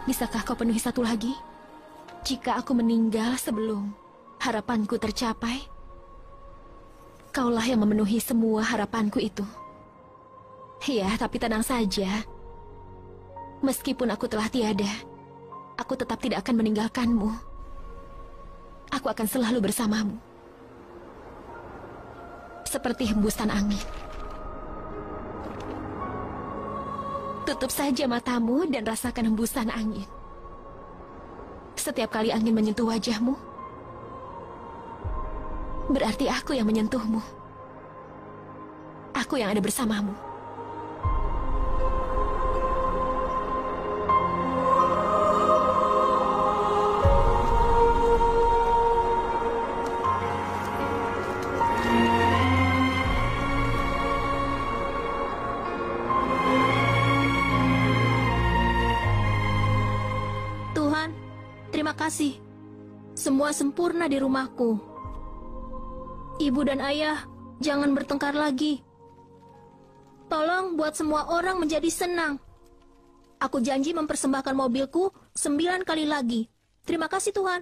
Bisakah kau penuhi satu lagi? Jika aku meninggal sebelum harapanku tercapai, kaulah yang memenuhi semua harapanku itu. Ya, tapi tenang saja. Meskipun aku telah tiada, aku tetap tidak akan meninggalkanmu. Aku akan selalu bersamamu. Seperti hembusan angin. Tutup saja matamu dan rasakan hembusan angin. Setiap kali angin menyentuh wajahmu, berarti aku yang menyentuhmu. Aku yang ada bersamamu. Sempurna di rumahku. Ibu dan ayah, jangan bertengkar lagi. Tolong buat semua orang menjadi senang. Aku janji mempersembahkan mobilku sembilan kali lagi. Terima kasih Tuhan.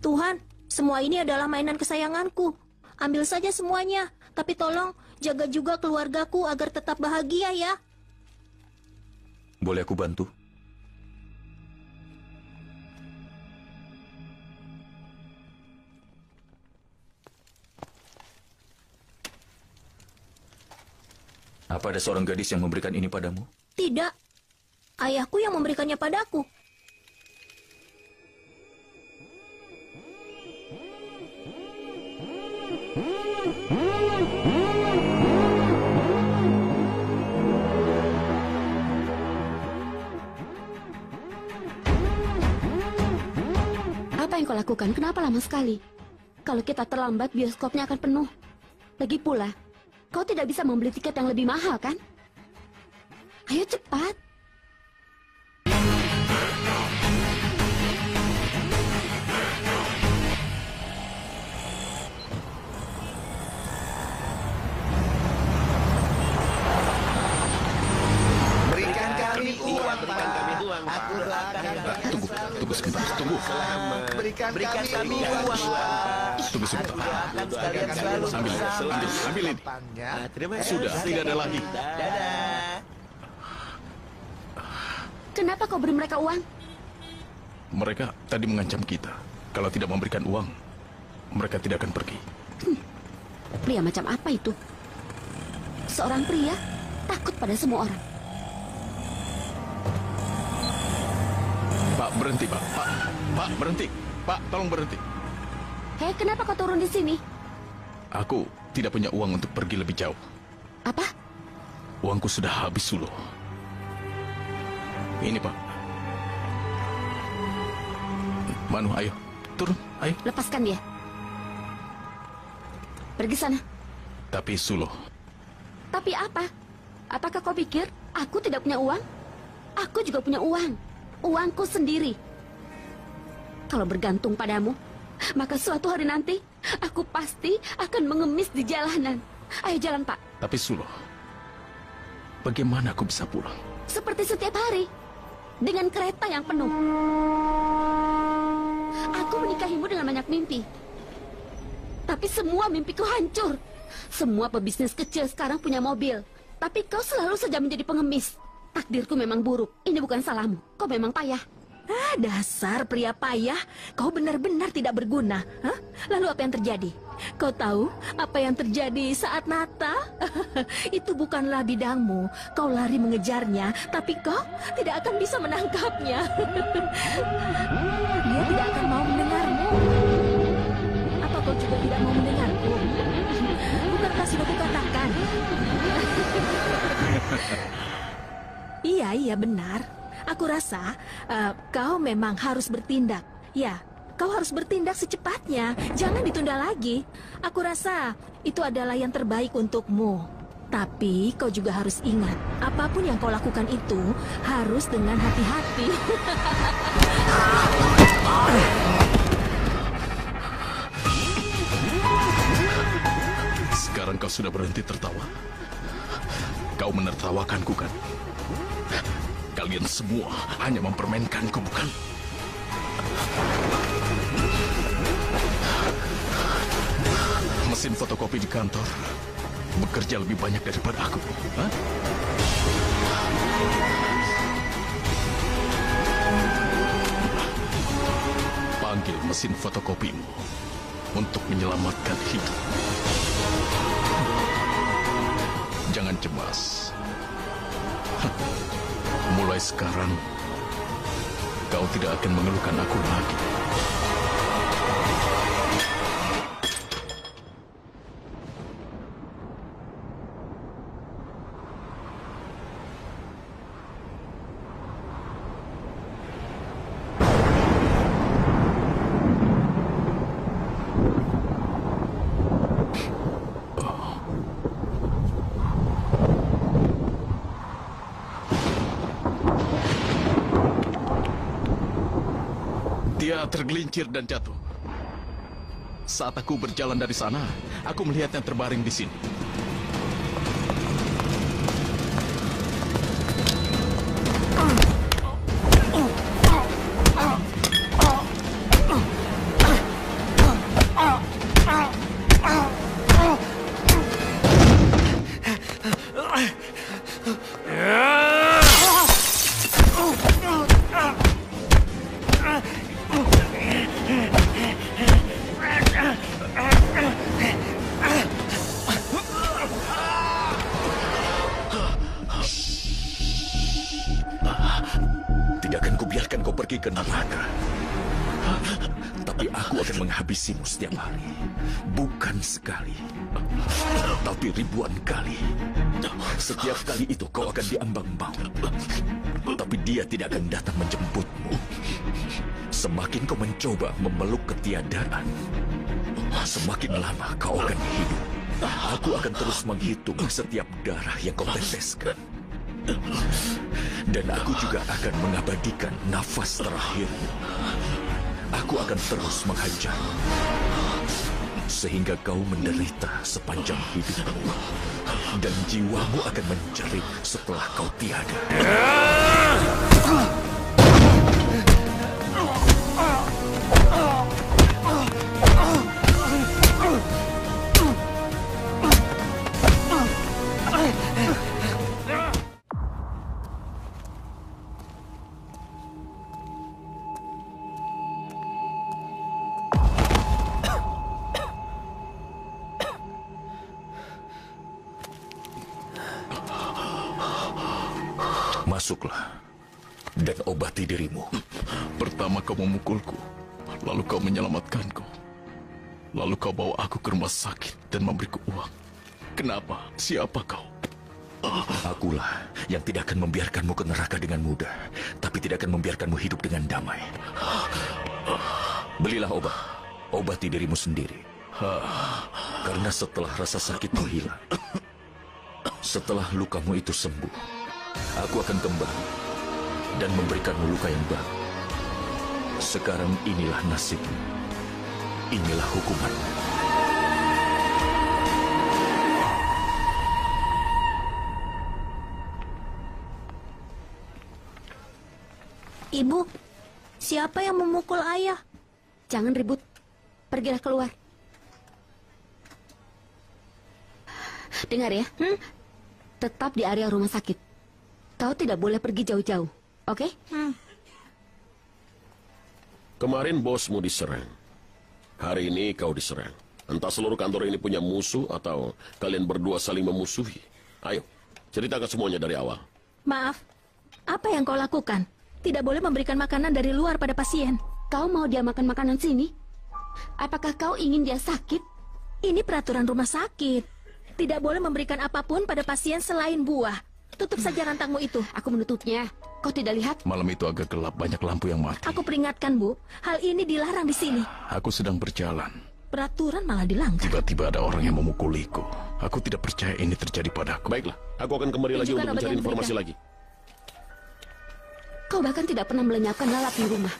Tuhan, semua ini adalah mainan kesayanganku. Ambil saja semuanya, tapi tolong jaga juga keluargaku agar tetap bahagia ya. Boleh aku bantu? Apa ada seorang gadis yang memberikan ini padamu? Tidak. Ayahku yang memberikannya padaku. Apa yang kau lakukan? Kenapa lama sekali? Kalau kita terlambat, bioskopnya akan penuh. Lagi pula, kau tidak bisa membeli tiket yang lebih mahal, kan? Ayo cepat. Tunggu. Berikan, berikan kami uang. Tunggu sebentar. Ambil, ambil, ambil ini. Ah, terima kasih. Sudah, tidak ada lagi. Dadah. Kenapa kau beri mereka uang? Mereka tadi mengancam kita. Kalau tidak memberikan uang, mereka tidak akan pergi. Pria macam apa itu? Seorang pria takut pada semua orang. Pak, berhenti, Pak. Pak, Pak, berhenti. Pak, tolong berhenti. Hei, kenapa kau turun di sini? Aku tidak punya uang untuk pergi lebih jauh. Apa? Uangku sudah habis dulu. Ini, Pak. Manu, ayo. Turun, ayo. Lepaskan dia. Pergi sana. Tapi Sulo, Tapi apa? Apakah kau pikir aku tidak punya uang? Aku juga punya uang. Uangku sendiri. Kalau bergantung padamu, maka suatu hari nanti aku pasti akan mengemis di jalanan. Ayo jalan, Pak. tapi Sulo, bagaimana aku bisa pulang? Seperti setiap hari. Dengan kereta yang penuh. Aku menikahimu dengan banyak mimpi. Tapi semua mimpiku hancur. Semua pebisnis kecil sekarang punya mobil. Tapi kau selalu saja menjadi pengemis. Takdirku memang buruk. Ini bukan salahmu. Kau memang payah. Ah, dasar pria payah. Kau benar-benar tidak berguna. Hah? Lalu apa yang terjadi? Kau tahu apa yang terjadi saat Nata? Itu bukanlah bidangmu. Kau lari mengejarnya, tapi kau tidak akan bisa menangkapnya. Dia tidak akan mau mendengarmu. Apa kau juga tidak mau mendengarku? Bukankah sudah kukatakan? Iya, iya benar. Aku rasa eh, kau memang harus bertindak. Ya, kau harus bertindak secepatnya. Jangan ditunda lagi. Aku rasa itu adalah yang terbaik untukmu. Tapi kau juga harus ingat, apa pun yang kau lakukan itu harus dengan hati-hati. Sekarang kau sudah berhenti tertawa. Kau menertawakanku kan? Kalian semua hanya mempermainkanku, bukan? Mesin fotokopi di kantor bekerja lebih banyak daripada aku. Hah? Panggil mesin fotokopimu untuk menyelamatkan hidup. Jangan cemas. Mulai sekarang, kau tidak akan mengeluhkan aku lagi. Dia tergelincir dan jatuh. Saat aku berjalan dari sana, aku melihatnya terbaring di sini. Ketiadaan, semakin lama kau akan hidup. Aku akan terus menghitung setiap darah yang kau teteskan. Dan aku juga akan mengabadikan nafas terakhirmu. Aku akan terus menghajar. Sehingga kau menderita sepanjang hidupmu. Dan jiwamu akan menjerit setelah kau tiada. Sendiri. Karena setelah rasa sakitmu hilang, setelah lukamu itu sembuh, aku akan kembali dan memberikanmu luka yang baru. Sekarang inilah nasibmu. Inilah hukumanmu. Ibu, siapa yang memukul ayah? Jangan ribut. Pergilah keluar. Dengar ya. Hmm? Tetap di area rumah sakit. Kau tidak boleh pergi jauh-jauh. Oke? Hmm. Kemarin bosmu diserang. Hari ini kau diserang. Entah seluruh kantor ini punya musuh atau kalian berdua saling memusuhi. Ayo, ceritakan semuanya dari awal. Maaf, apa yang kau lakukan? Tidak boleh memberikan makanan dari luar pada pasien. Kau mau dia makan makanan sini? Apakah kau ingin dia sakit? Ini peraturan rumah sakit. Tidak boleh memberikan apa pun pada pasien selain buah. Tutup saja rantangmu itu. Aku menutupnya. Kau tidak lihat? Malam itu agak gelap, banyak lampu yang mati. Aku peringatkan, Bu. Hal ini dilarang di sini. Aku sedang berjalan. Peraturan malah dilanggar. Tiba-tiba ada orang yang memukuliku. Aku tidak percaya ini terjadi padaku. Baiklah, aku akan kembali lagi Tunjukkan untuk obat mencari informasi diberikan. lagi. Kau bahkan tidak pernah melenyapkan lalat di rumah.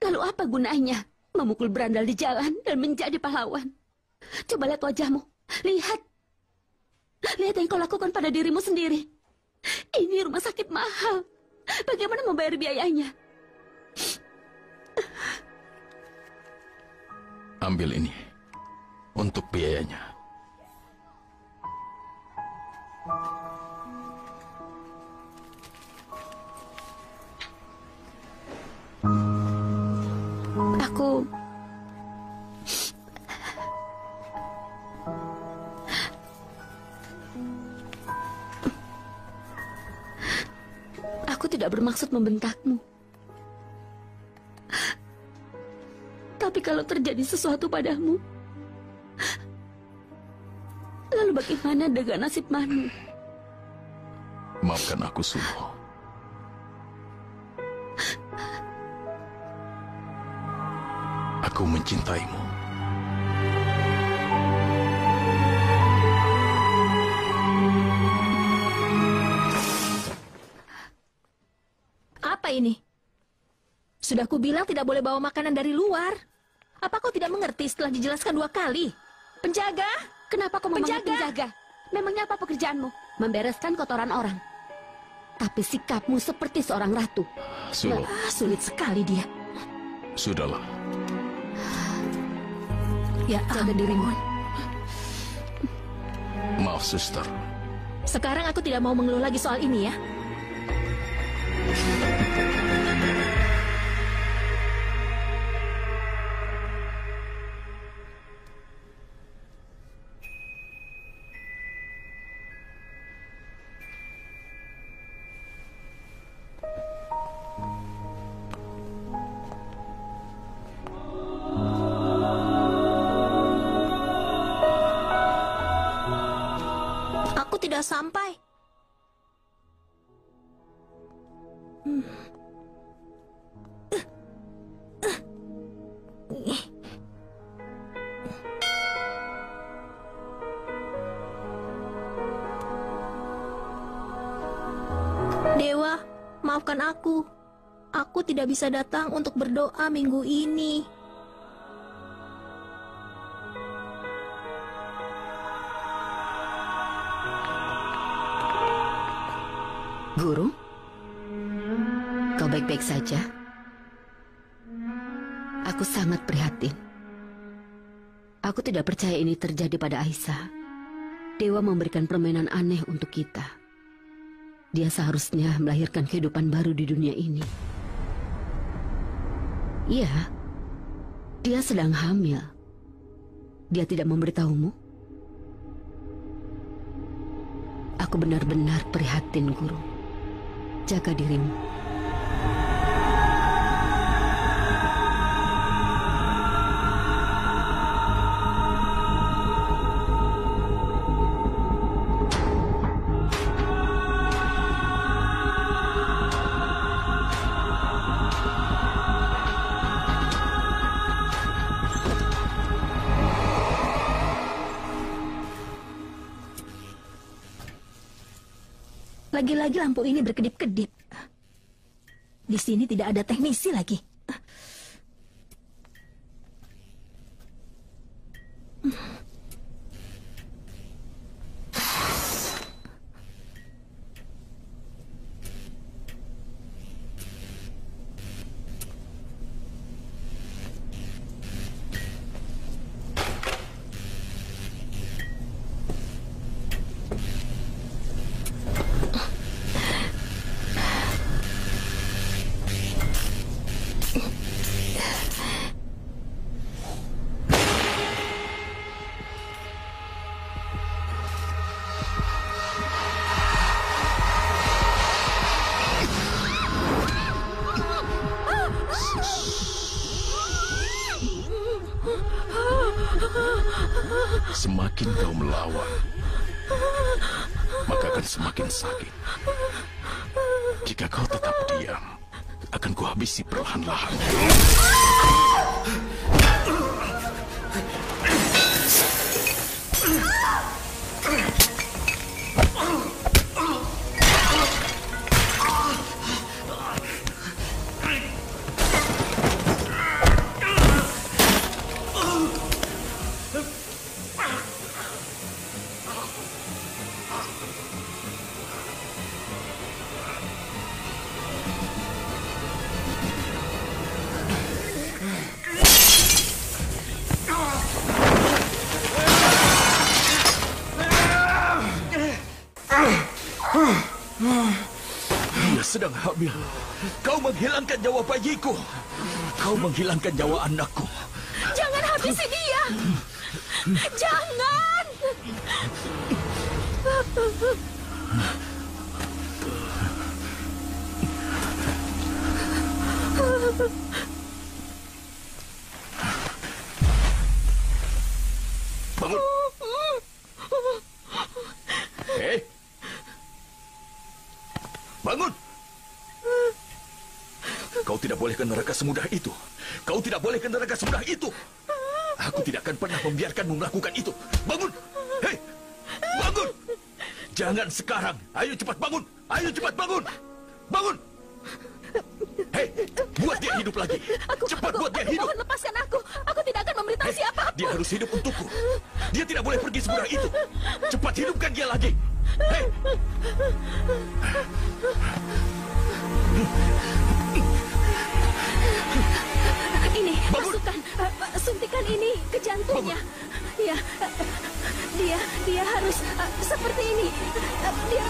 Lalu apa gunanya memukul berandal di jalan dan menjadi pahlawan? Coba lihat wajahmu. Lihat. Lihat yang kau lakukan pada dirimu sendiri. Ini rumah sakit mahal. Bagaimana membayar biayanya? Ambil ini. Untuk biayanya. aku Aku tidak bermaksud membentakmu. Tapi kalau terjadi sesuatu padamu, lalu bagaimana dengan nasib Manu? Maafkan aku, Sumo. Aku mencintaimu. Apa ini? Sudah kubilang tidak boleh bawa makanan dari luar. Apa kau tidak mengerti setelah dijelaskan dua kali? Penjaga? Kenapa kau memanggil Penjaga? penjaga? Memangnya apa pekerjaanmu? Membereskan kotoran orang. Tapi sikapmu seperti seorang ratu. Sulo, Ah, sulit sekali dia. sudahlah. Ya, jaga dirimu. Maaf, suster. Sekarang aku tidak mau mengeluh lagi soal ini ya. Bisa datang untuk berdoa minggu ini. Guru? Kau baik-baik saja? Aku sangat prihatin. Aku tidak percaya ini terjadi pada Aisyah. Dewa memberikan permainan aneh untuk kita. Dia seharusnya melahirkan kehidupan baru di dunia ini. Iya, dia sedang hamil. Dia tidak memberitahumu? Aku benar-benar prihatin, Guru. Jaga dirimu. Lampu ini berkedip-kedip. Di sini tidak ada teknisi lagi. Sedang hamil. Kau menghilangkan nyawa bayiku. Kau menghilangkan nyawa anakku. Semudah itu. Kau tidak boleh ke neraka semudah itu. Aku tidak akan pernah membiarkanmu melakukan itu. Bangun! Hei! Bangun! Jangan sekarang. Ayo cepat bangun. Ayo cepat bangun. Jantungnya. Ya, eh, dia, dia harus eh, seperti ini. Eh, Dia,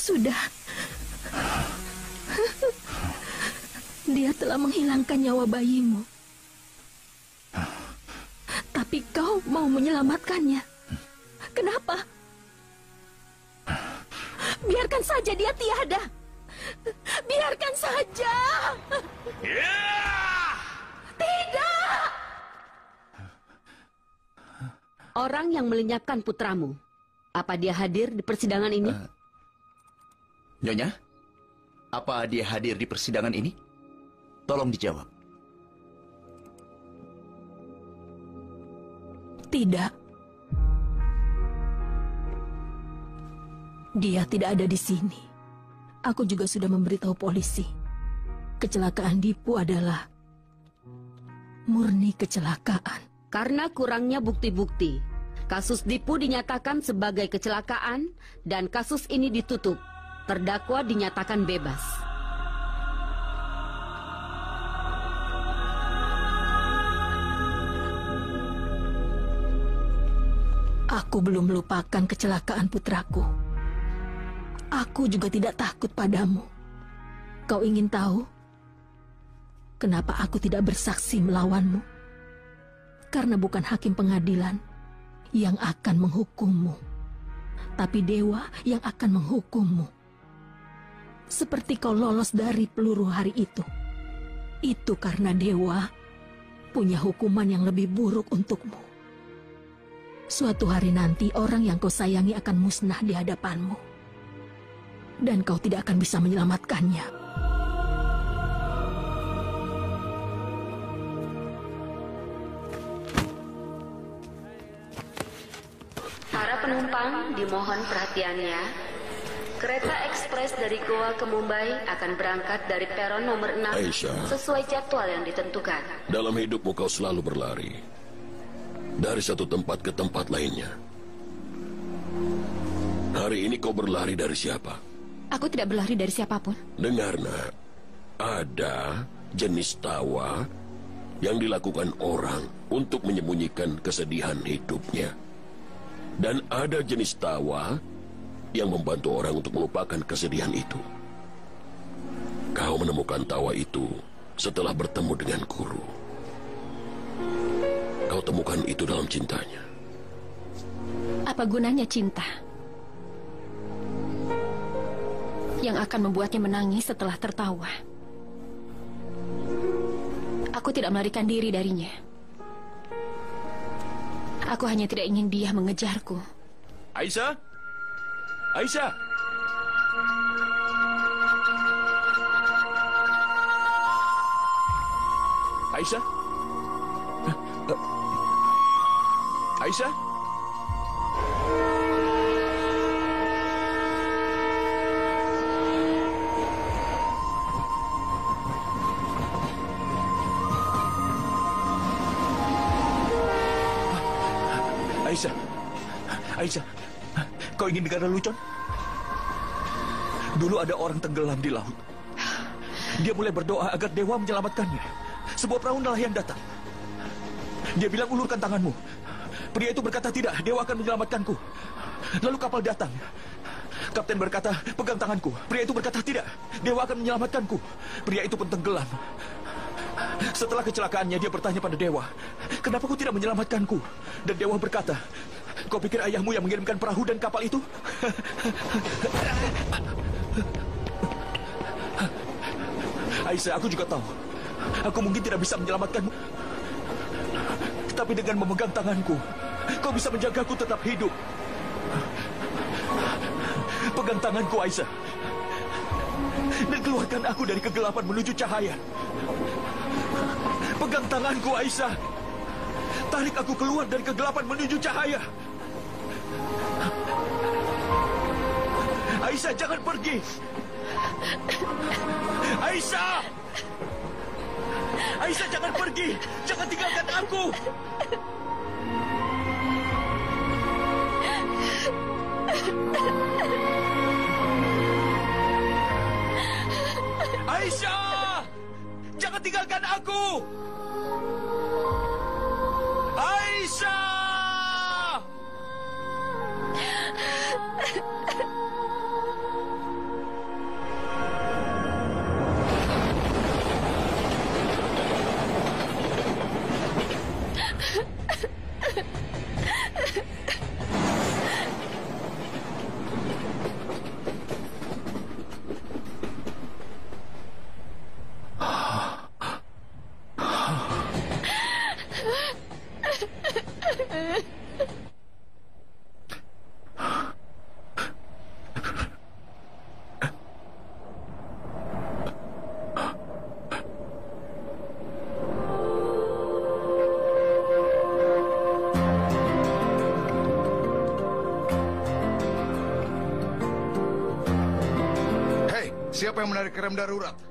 Sudah. Dia telah nyawa bayimu. Tapi kau mau menyelamatkannya. Kenapa? Biarkan saja dia tiada. Biarkan saja. Tidak. Orang yang melenyapkan putramu, apa dia hadir di persidangan ini? Nyonya, apa dia hadir di persidangan ini? Tolong dijawab. Tidak. Dia tidak ada di sini. Aku juga sudah memberitahu polisi. Kecelakaan Dipu adalah murni kecelakaan. Karena kurangnya bukti-bukti, kasus Dipu dinyatakan sebagai kecelakaan dan kasus ini ditutup. Terdakwa dinyatakan bebas. Aku belum melupakan kecelakaan putraku. Aku juga tidak takut padamu. Kau ingin tahu kenapa aku tidak bersaksi melawanmu? Karena bukan hakim pengadilan yang akan menghukummu, tapi dewa yang akan menghukummu. Seperti kau lolos dari peluru hari itu. Itu karena dewa punya hukuman yang lebih buruk untukmu. Suatu hari nanti orang yang kau sayangi akan musnah di hadapanmu. Dan kau tidak akan bisa menyelamatkannya. Para penumpang dimohon perhatiannya. Kereta ekspres dari Goa ke Mumbai akan berangkat dari peron nomor 6 Aisyah. sesuai jadwal yang ditentukan. Dalam hidupmu kau selalu berlari. Dari satu tempat ke tempat lainnya. Hari ini kau berlari dari siapa? Aku tidak berlari dari siapa pun. Dengar nak, ada jenis tawa yang dilakukan orang untuk menyembunyikan kesedihan hidupnya. Dan ada jenis tawa yang membantu orang untuk melupakan kesedihan itu. Kau menemukan tawa itu setelah bertemu dengan guru. Kau temukan itu dalam cintanya. Apa gunanya cinta? Yang akan membuatnya menangis setelah tertawa. Aku tidak melarikan diri darinya. Aku hanya tidak ingin dia mengejarku. Aisyah? Aisyah? Aisyah? Aisyah? Aisyah? Aisyah? Kau ingin negara lucon? Dulu ada orang tenggelam di laut. Dia mulai berdoa agar dewa menyelamatkannya. Sebuah perahu nelayan datang. Dia bilang ulurkan tanganmu. Pria itu berkata tidak, dewa akan menyelamatkanku. Lalu kapal datang. Kapten berkata, pegang tanganku. Pria itu berkata, tidak. Dewa akan menyelamatkanku. Pria itu pun tenggelam. Setelah kecelakaannya, dia bertanya pada Dewa, kenapa kau tidak menyelamatkanku? Dan Dewa berkata, kau pikir ayahmu yang mengirimkan perahu dan kapal itu? Aisyah, aku juga tahu. Aku mungkin tidak bisa menyelamatkanmu. Tapi dengan memegang tanganku, kau bisa menjagaku tetap hidup. Pegang tanganku, Aisyah. Dan keluarkan aku dari kegelapan menuju cahaya. Pegang tanganku, Aisyah. Tarik aku keluar dari kegelapan menuju cahaya. Aisyah, jangan pergi. Aisyah! Aisyah, jangan pergi. Jangan tinggalkan aku. Aisyah! Jangan tinggalkan aku! Aisyah! Rem darurat?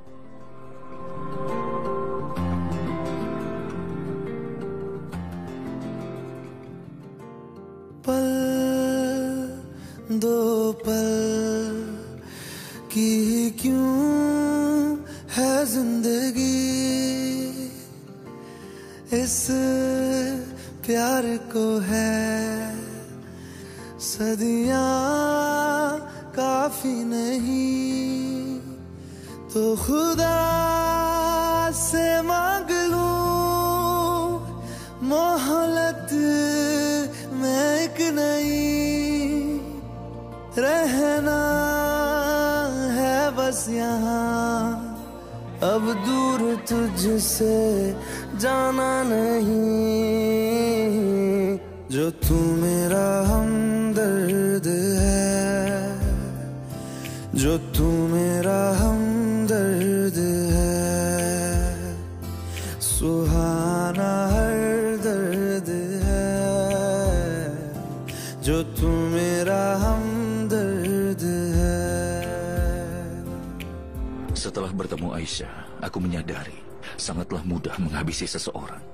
Sangatlah mudah menghabisi seseorang,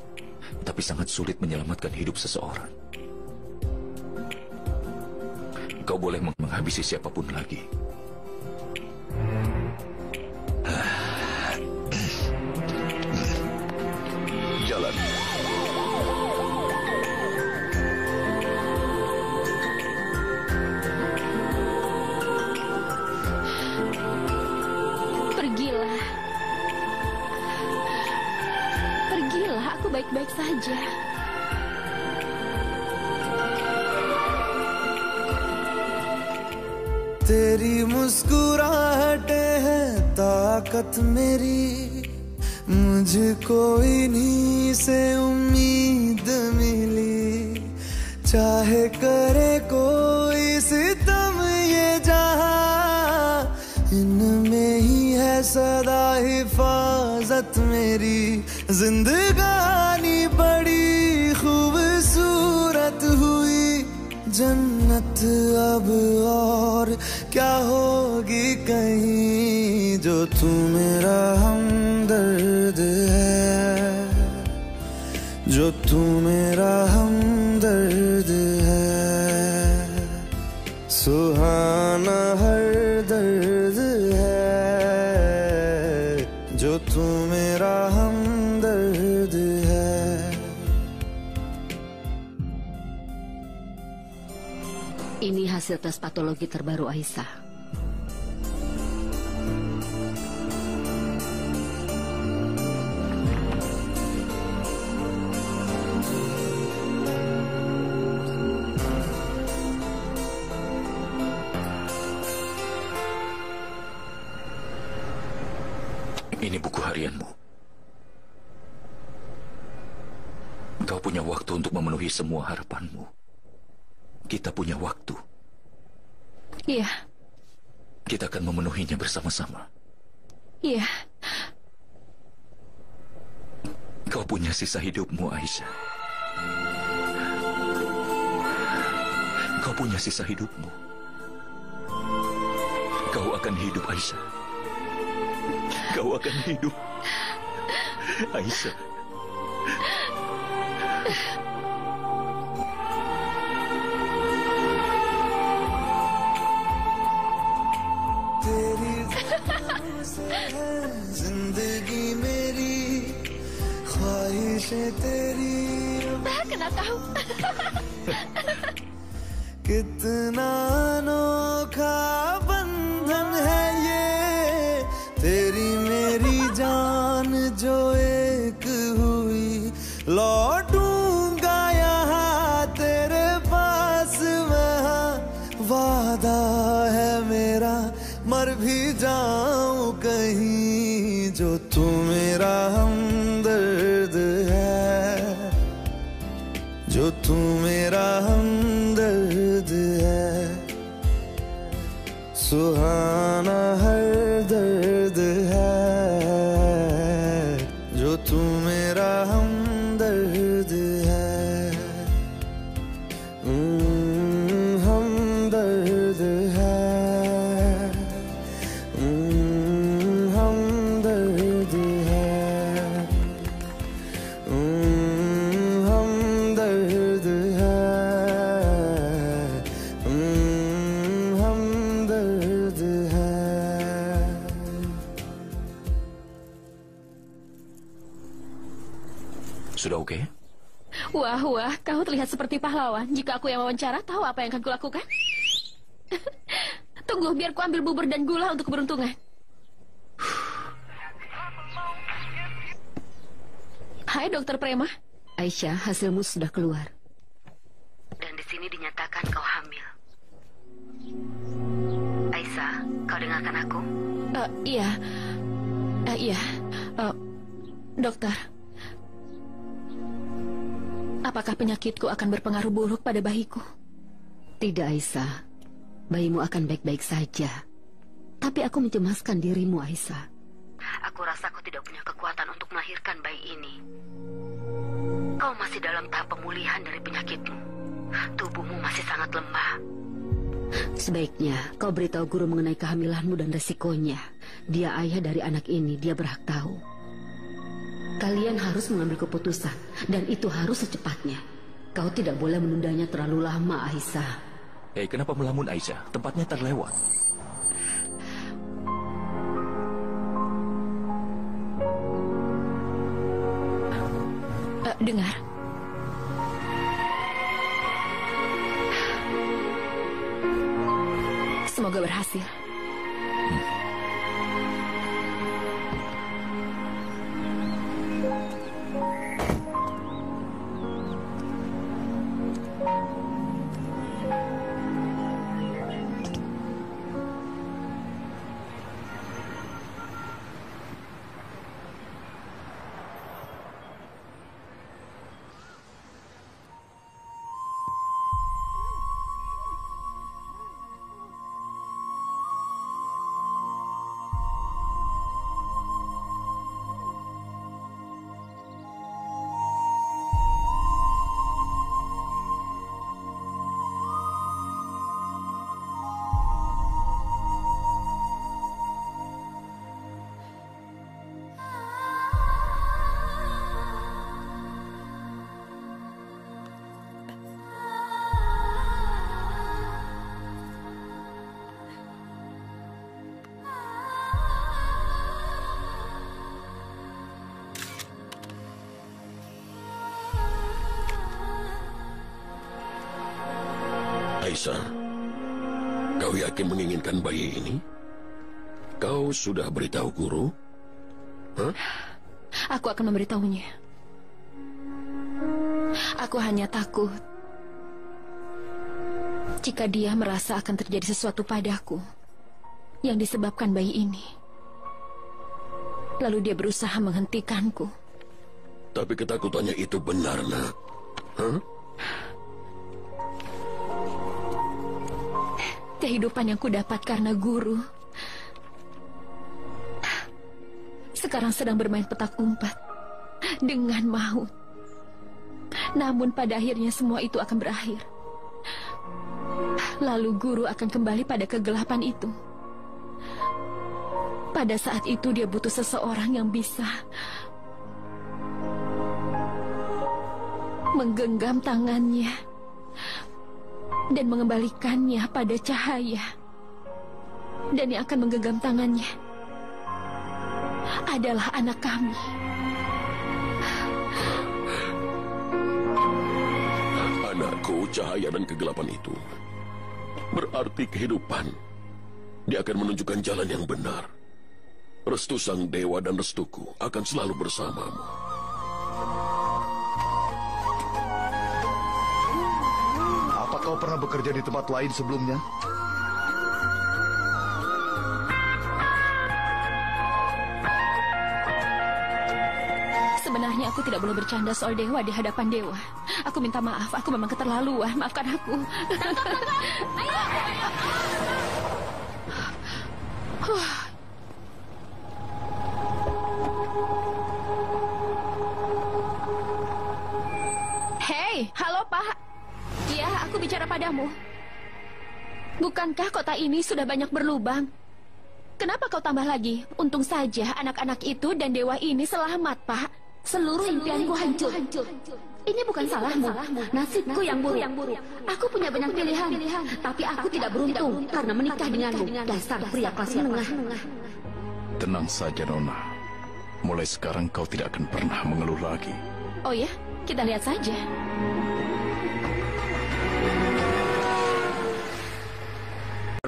tapi sangat sulit menyelamatkan hidup seseorang. Kau boleh menghabisi siapa pun lagi. Baik-baik saja. तेरी मुस्कुराहटे है ताकत मेरी। मुझको इन्हीं से उम्मीद मिली। चाहे करे कोई सितम ये जहाँ। इनमें ही है सदा हिफाजत मेरी। जिंदगानी तू मेरा हमदर्द है। जो तू मेरा हमदर्द है। सुहाना हर दर्द है। जो तू मेरा हमदर्द है। Ini hasil tes patologi terbaru, Aisyah. Memenuhi semua harapanmu. Kita punya waktu. Iya, Kita akan memenuhinya bersama-sama. iya. Kau punya sisa hidupmu, Aisyah. Kau punya sisa hidupmu. Kau akan hidup, Aisyah. Kau akan hidup. Aisyah. से तेरी हूँ। कितना अनोखा so. Terlihat seperti pahlawan. Jika aku yang wawancara, tahu apa yang akan kulakukan? Tunggu, biar ku ambil bubur dan gula untuk keberuntungan. Hai, Dokter Prema. Aisyah, hasilmu sudah keluar. Dan di sini dinyatakan kau hamil. Aisyah, kau dengarkan aku? Eh, iya, Eh, iya, Eh, dokter. Apakah penyakitku akan berpengaruh buruk pada bayiku? Tidak, Aisyah. Bayimu akan baik-baik saja. Tapi aku mencemaskan dirimu, Aisyah. Aku rasa kau tidak punya kekuatan untuk melahirkan bayi ini. Kau masih dalam tahap pemulihan dari penyakitmu. Tubuhmu masih sangat lemah. Sebaiknya kau beritahu guru mengenai kehamilanmu dan resikonya. Dia ayah dari anak ini, dia berhak tahu. Kalian harus mengambil keputusan, dan itu harus secepatnya. Kau tidak boleh menundanya terlalu lama, Aisyah. Eh, kenapa melamun Aisyah? Tempatnya terlewat. Eh, dengar. Semoga berhasil. Menginginkan bayi ini? Kau sudah beritahu guru? Hah? Aku akan memberitahunya. Aku hanya takut jika dia merasa akan terjadi sesuatu padaku yang disebabkan bayi ini. Lalu dia berusaha menghentikanku. Tapi ketakutannya itu benar, nak. Hah? Kehidupan yang kudapat karena guru sekarang sedang bermain petak umpet dengan maut. Namun pada akhirnya semua itu akan berakhir. Lalu guru akan kembali pada kegelapan itu. Pada saat itu dia butuh seseorang yang bisa menggenggam tangannya dan mengembalikannya pada cahaya. Dan yang akan menggenggam tangannya adalah anak kami. Anakku, cahaya dan kegelapan itu berarti kehidupan. Dia akan menunjukkan jalan yang benar. Restu sang dewa dan restuku akan selalu bersamamu. Kau pernah bekerja di tempat lain sebelumnya? Sebenarnya aku tidak boleh bercanda soal dewa di hadapan dewa. Aku minta maaf, aku memang keterlaluan. Maafkan aku. Huh. Padamu. Bukankah kota ini sudah banyak berlubang? Kenapa kau tambah lagi? Untung saja anak-anak itu dan dewa ini selamat, Pak. Seluruh impianku hancur. Ini bukan salahmu. Nasibku yang buruk. Aku punya banyak pilihan, tapi aku tidak beruntung karena menikah denganmu. Dasar pria kelas menengah. Tenang saja, Nona. Mulai sekarang kau tidak akan pernah mengeluh lagi. Oh ya, kita lihat saja.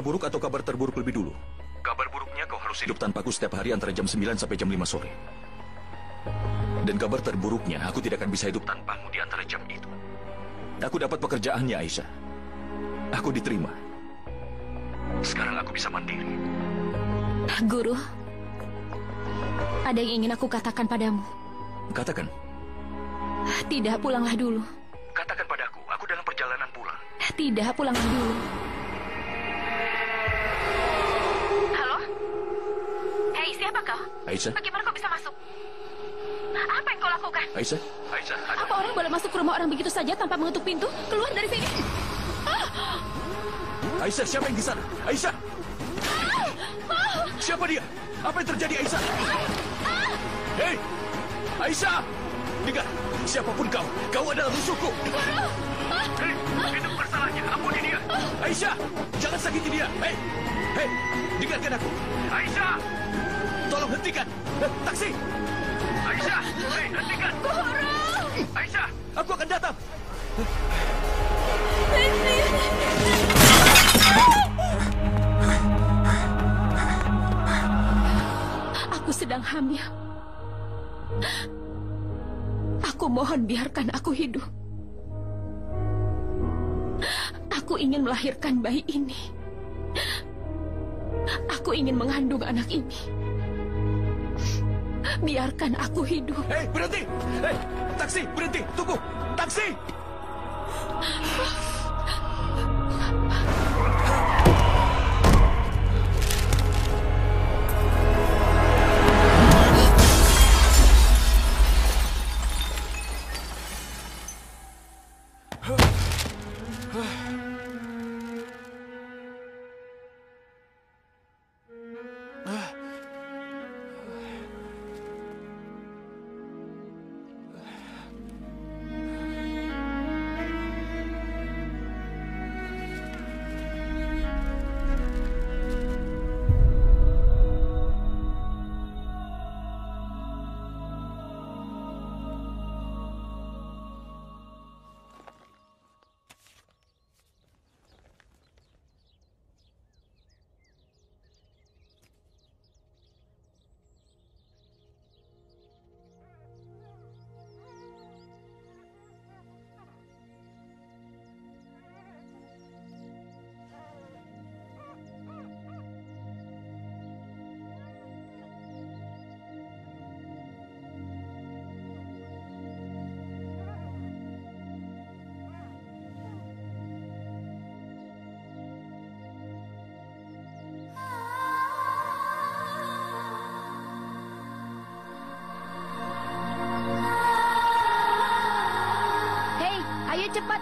Buruk atau kabar terburuk lebih dulu? Kabar buruknya kau harus Hidup tanpaku setiap hari antara jam 9 sampai jam 5 sore. Dan kabar terburuknya, aku tidak akan bisa hidup tanpamu di antara jam itu. Aku dapat pekerjaannya, Aisyah. Aku diterima. Sekarang aku bisa mandiri. Guru, ada yang ingin aku katakan padamu. Katakan. Tidak, pulanglah dulu. Katakan padaku, aku dalam perjalanan pulang. Tidak, pulanglah dulu. Siapa kau? Aisyah? Bagaimana kau bisa masuk? Apa yang kau lakukan? Aisyah? Aisyah, Apa orang boleh masuk ke rumah orang begitu saja tanpa mengetuk pintu? Keluar dari sini! Aisyah, siapa yang di sana? Aisyah! Siapa dia? Apa yang terjadi, Aisyah? Hei! Aisyah! Dengar, siapa pun kau, kau adalah musuhku. Hei, itu bukan salahnya. Ampuni dia. Aisyah, jangan sakiti dia. Hei, hei, dengarkan aku. Aisyah! Tolong hentikan. Taksi! Aisyah! Hei, hentikan! Aisyah! Aku akan datang. Aku sedang hamil. Aku mohon biarkan aku hidup. Aku ingin melahirkan bayi ini. Aku ingin mengandung anak ini. Biarkan aku hidup. Hei, berhenti! Hei, taksi, berhenti! Tunggu! Taksi! cepat,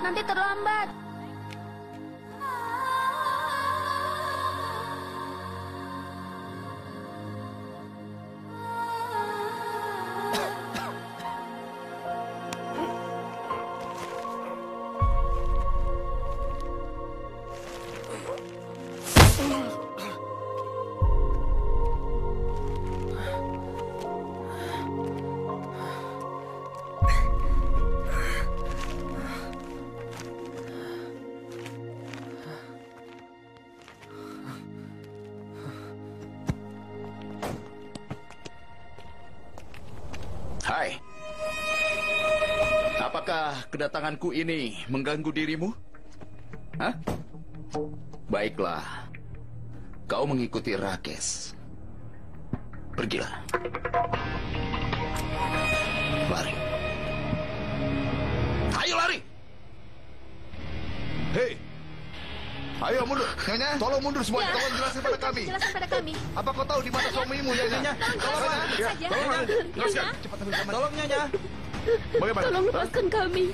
nanti terlambat. Kedatanganku ini mengganggu dirimu? Hah? Baiklah. Kau mengikuti Rakes. Pergilah. Lari. Ayo lari! Hei! Ayo mundur, Nyonya. Tolong mundur semuanya. Ya. Tolong jelasin pada kami. Jelaskan pada kami. Apa kau tahu di mana suamimu, Nyonya? Tolong Ya, saja. tolong, Nyonya. Cepat ambil kamar. Tolong Nyonya. Bagaimana? Tolong lepaskan kami.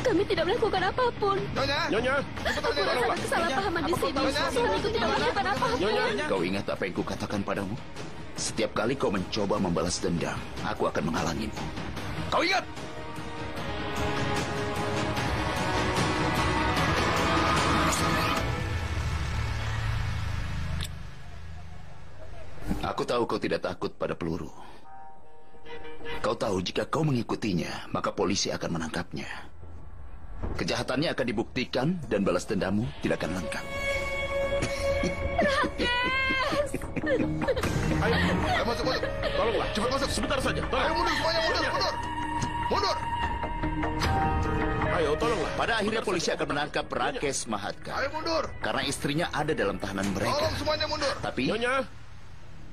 Kami tidak melakukan apa pun. Nyonya. Nyonya. Aku merasakan kesalahpahaman di sini. Suamiku tidak melakukan apa pun. Kau ingat apa yang kukatakan padamu? Setiap kali kau mencoba membalas dendam, aku akan menghalangimu. Kau ingat? Aku tahu kau tidak takut pada peluru. Kau tahu jika kau mengikutinya, maka polisi akan menangkapnya. Kejahatannya akan dibuktikan dan balas dendammu tidak akan lengkap. Ayo, ayo masuk, masuk. Tolonglah. Cepat masuk. Sebentar saja. Tolong. Ayo mundur semuanya, mundur, mundur. Mundur. Ayo, tolonglah. Pada akhirnya polisi akan menangkap Rakes Mahatka. Ayo mundur. Karena istrinya ada dalam tahanan mereka. Tolong semuanya mundur. Tapi Nyonya.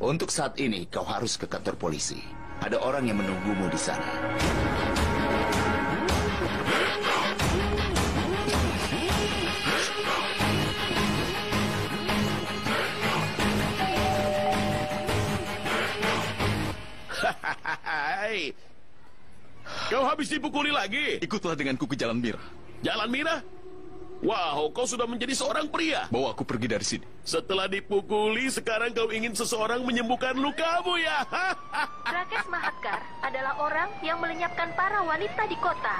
untuk saat ini kau harus ke kantor polisi. Ada orang yang menunggumu di sana. Kau habis dipukuli lagi? Ikutlah denganku ke Jalan Mira. Jalan Mira? Wow, kau sudah menjadi seorang pria. Bawa aku pergi dari sini. Setelah dipukuli, sekarang kau ingin seseorang menyembuhkan lukamu ya? Rakes Mahatkar adalah orang yang melenyapkan para wanita di kota.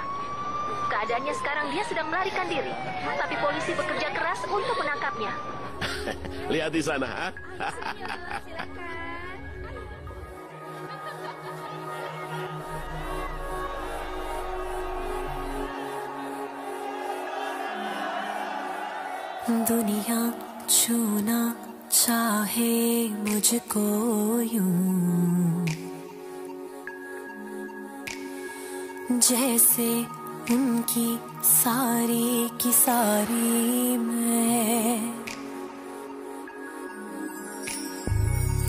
Keadaannya sekarang dia sedang melarikan diri, tapi polisi bekerja keras untuk menangkapnya. Lihat di sana. ha? दुनिया छूना चाहे मुझको यूँ। जैसे उनकी सारी की सारी मैं।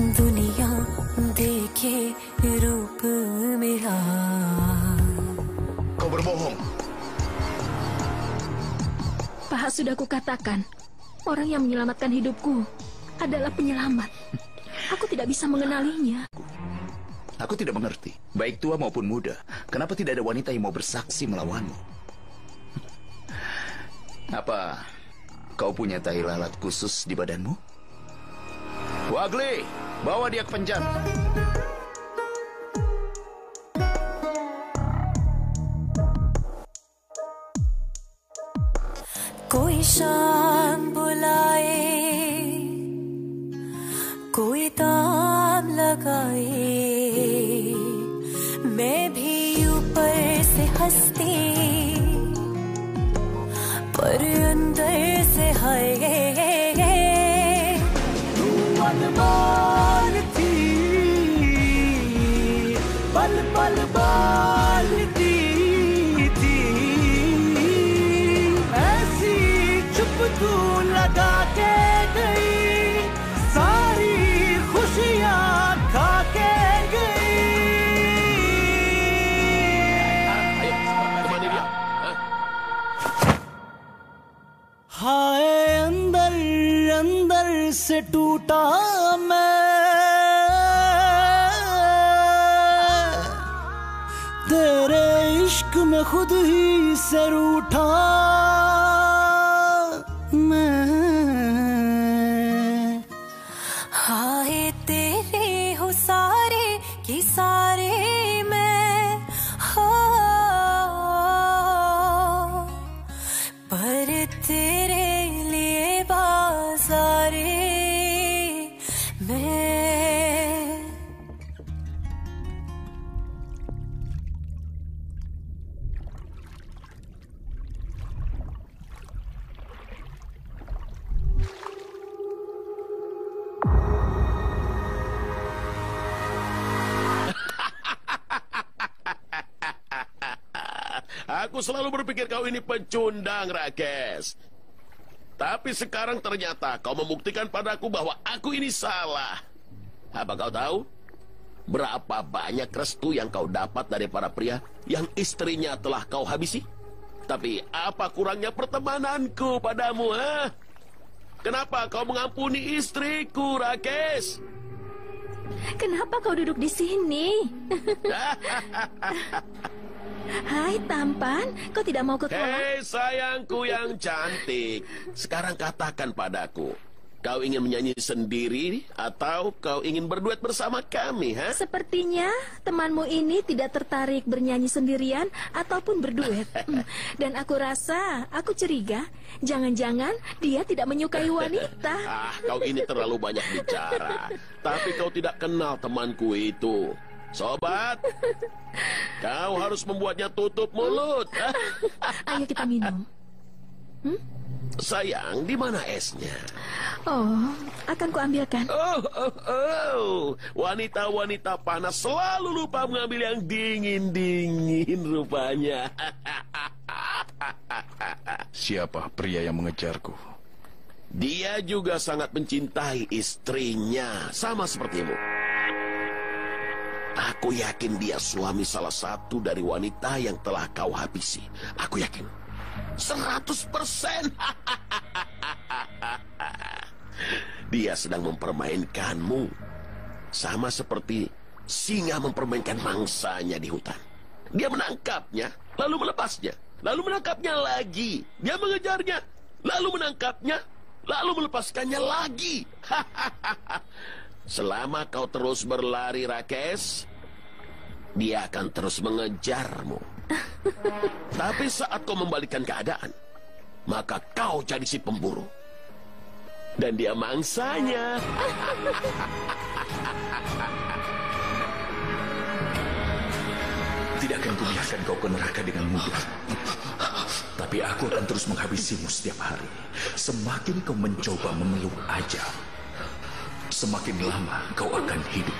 दुनिया देखे रूप मेरा। Paha sudah kukatakan, orang yang menyelamatkan hidupku adalah penyelamat. Aku tidak bisa mengenalinya. Aku tidak mengerti, baik tua maupun muda. Kenapa tidak ada wanita yang mau bersaksi melawanmu? Apa kau punya tai lalat khusus di badanmu? Wagli, bawa dia ke penjara. कोई शाम बुलाए कोई ताम लगाए। से टूटा मैं। तेरे इश्क में खुद ही से रूठा Aku selalu berpikir kau ini pecundang, Rakes. Tapi sekarang ternyata kau membuktikan padaku bahwa aku ini salah. Apa kau tahu? Berapa banyak restu yang kau dapat dari para pria yang istrinya telah kau habisi? Tapi apa kurangnya pertemananku padamu, ha? Kenapa kau mengampuni istriku, Rakes? Kenapa kau duduk di sini? Hai tampan, kau tidak mau ke kolam? Hei sayangku yang cantik, sekarang katakan padaku, kau ingin menyanyi sendiri atau kau ingin berduet bersama kami, ha? Sepertinya temanmu ini tidak tertarik bernyanyi sendirian ataupun berduet. Hmm, Dan aku rasa, aku curiga, jangan-jangan dia tidak menyukai wanita. Ah, kau ini terlalu banyak bicara. Tapi kau tidak kenal temanku itu. Sobat, kau harus membuatnya tutup mulut. Ayo kita minum. Sayang, di mana esnya? Oh, akan kuambilkan. Oh, oh, oh. Wanita-wanita panas selalu lupa mengambil yang dingin-dingin rupanya. Siapa pria yang mengejarku? Dia juga sangat mencintai istrinya, sama sepertimu. Aku yakin dia suami salah satu dari wanita yang telah kau habisi. Aku yakin. Seratus persen. Dia sedang mempermainkanmu. Sama seperti singa mempermainkan mangsanya di hutan. Dia menangkapnya, lalu melepasnya. Lalu menangkapnya lagi. Dia mengejarnya, lalu menangkapnya, lalu melepaskannya lagi. Selama kau terus berlari, Rakes, dia akan terus mengejarmu. Tapi saat kau membalikan keadaan, maka kau jadi si pemburu. Dan dia mangsanya. Tidak akan kubiarkan kau ke neraka dengan mudah. Tapi aku akan terus menghabisimu setiap hari. Semakin kau mencoba mengeluh aja, semakin lama kau akan hidup.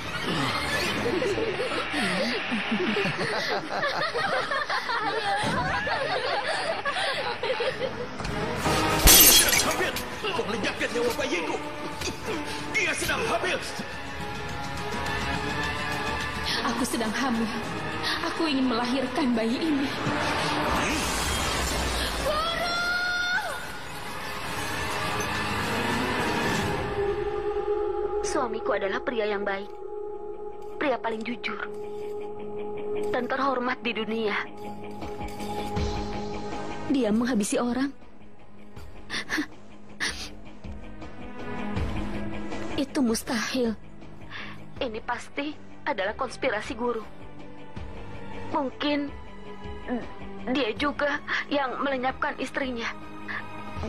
Dia sedang hamil. Kau melenyapkan nyawa bayiku. Dia sedang hamil. Aku sedang hamil. Aku ingin melahirkan bayi ini. Suamiku adalah pria yang baik. Pria paling jujur. Dan terhormat di dunia. Dia menghabisi orang. Itu mustahil. Ini pasti adalah konspirasi guru. Mungkin dia juga yang melenyapkan istrinya.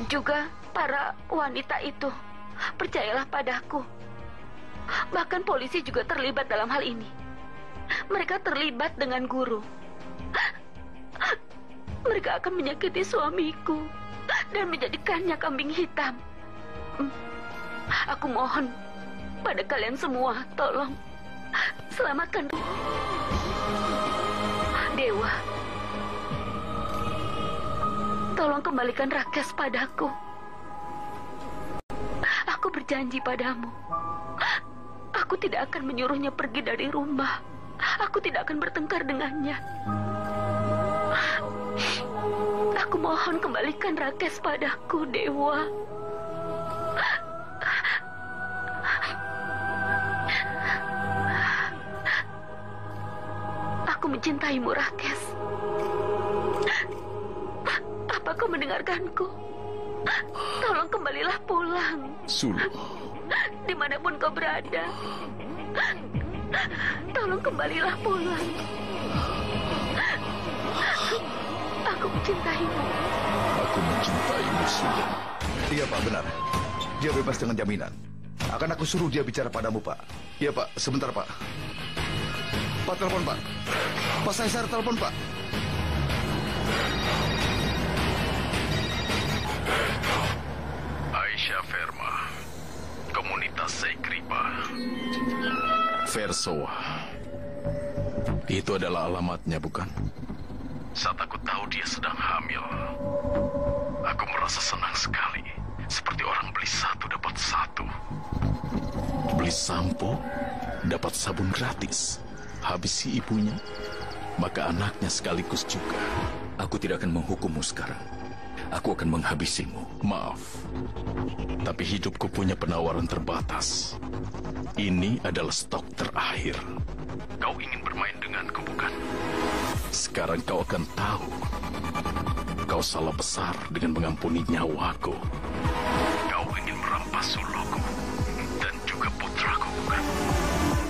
Juga para wanita itu. Percayalah padaku. Bahkan polisi juga terlibat dalam hal ini. Mereka terlibat dengan guru. Mereka akan menyakiti suamiku dan menjadikannya kambing hitam. Aku mohon pada kalian semua, tolong selamatkan Dewa. Tolong kembalikan Rakes padaku. Aku berjanji padamu. Aku tidak akan menyuruhnya pergi dari rumah. Aku tidak akan bertengkar dengannya. Aku mohon kembalikan Rakes padaku, Dewa. Aku mencintaimu, Rakes. Apa kau mendengarkanku? Tolong kembalilah pulang. Sulu, Di mana pun kau berada. Tolong kembalilah pulang. Aku mencintaimu. aku mencintaimu, Sulu. Iya Pak, benar. Dia bebas dengan jaminan. Akan aku suruh dia bicara padamu Pak. Iya Pak, sebentar Pak. Pak telepon Pak. Pak saya saya telepon Pak. Aisyah Komunitas Sekripa. Versoa. Itu adalah alamatnya, bukan? Saat aku tahu dia sedang hamil, aku merasa senang sekali. Seperti orang beli satu dapat satu. Beli sampo, dapat sabun gratis. Habis si ibunya, maka anaknya sekaligus juga. Aku tidak akan menghukummu sekarang. Aku akan menghabisimu. Maaf, tapi hidupku punya penawaran terbatas. Ini adalah stok terakhir. Kau ingin bermain denganku, bukan? Sekarang kau akan tahu. Kau salah besar dengan mengampuni nyawaku. Kau ingin merampas suluku dan juga putraku, bukan?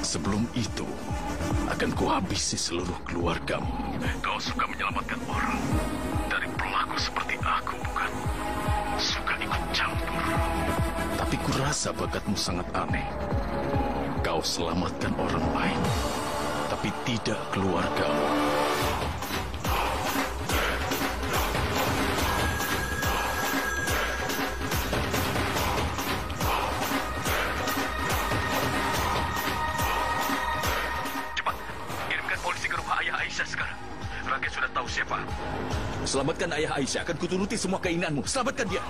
Sebelum itu, akan kuhabisi seluruh keluargamu. Kau suka menyelamatkan orang seperti aku, bukan? Suka ikut campur. Tapi kurasa bakatmu sangat aneh. Kau selamatkan orang lain, tapi tidak keluargamu. Aisyah sekarang. Rakyat sudah tahu siapa. Selamatkan ayah Aisyah, akan kuturuti semua keinginanmu. Selamatkan dia.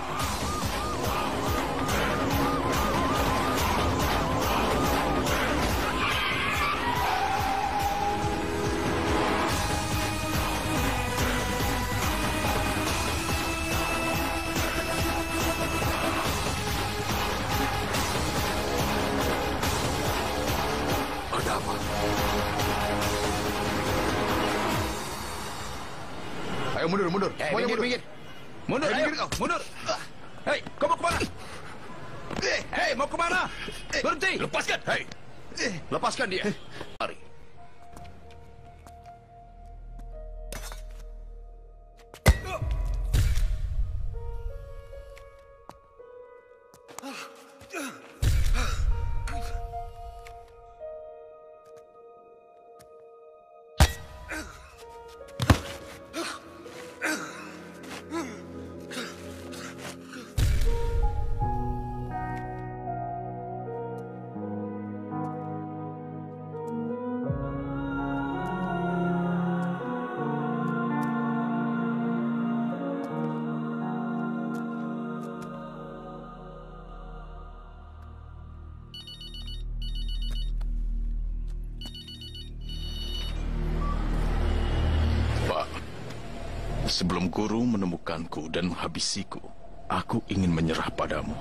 Menemukanku dan menghabisiku, aku ingin menyerah padamu.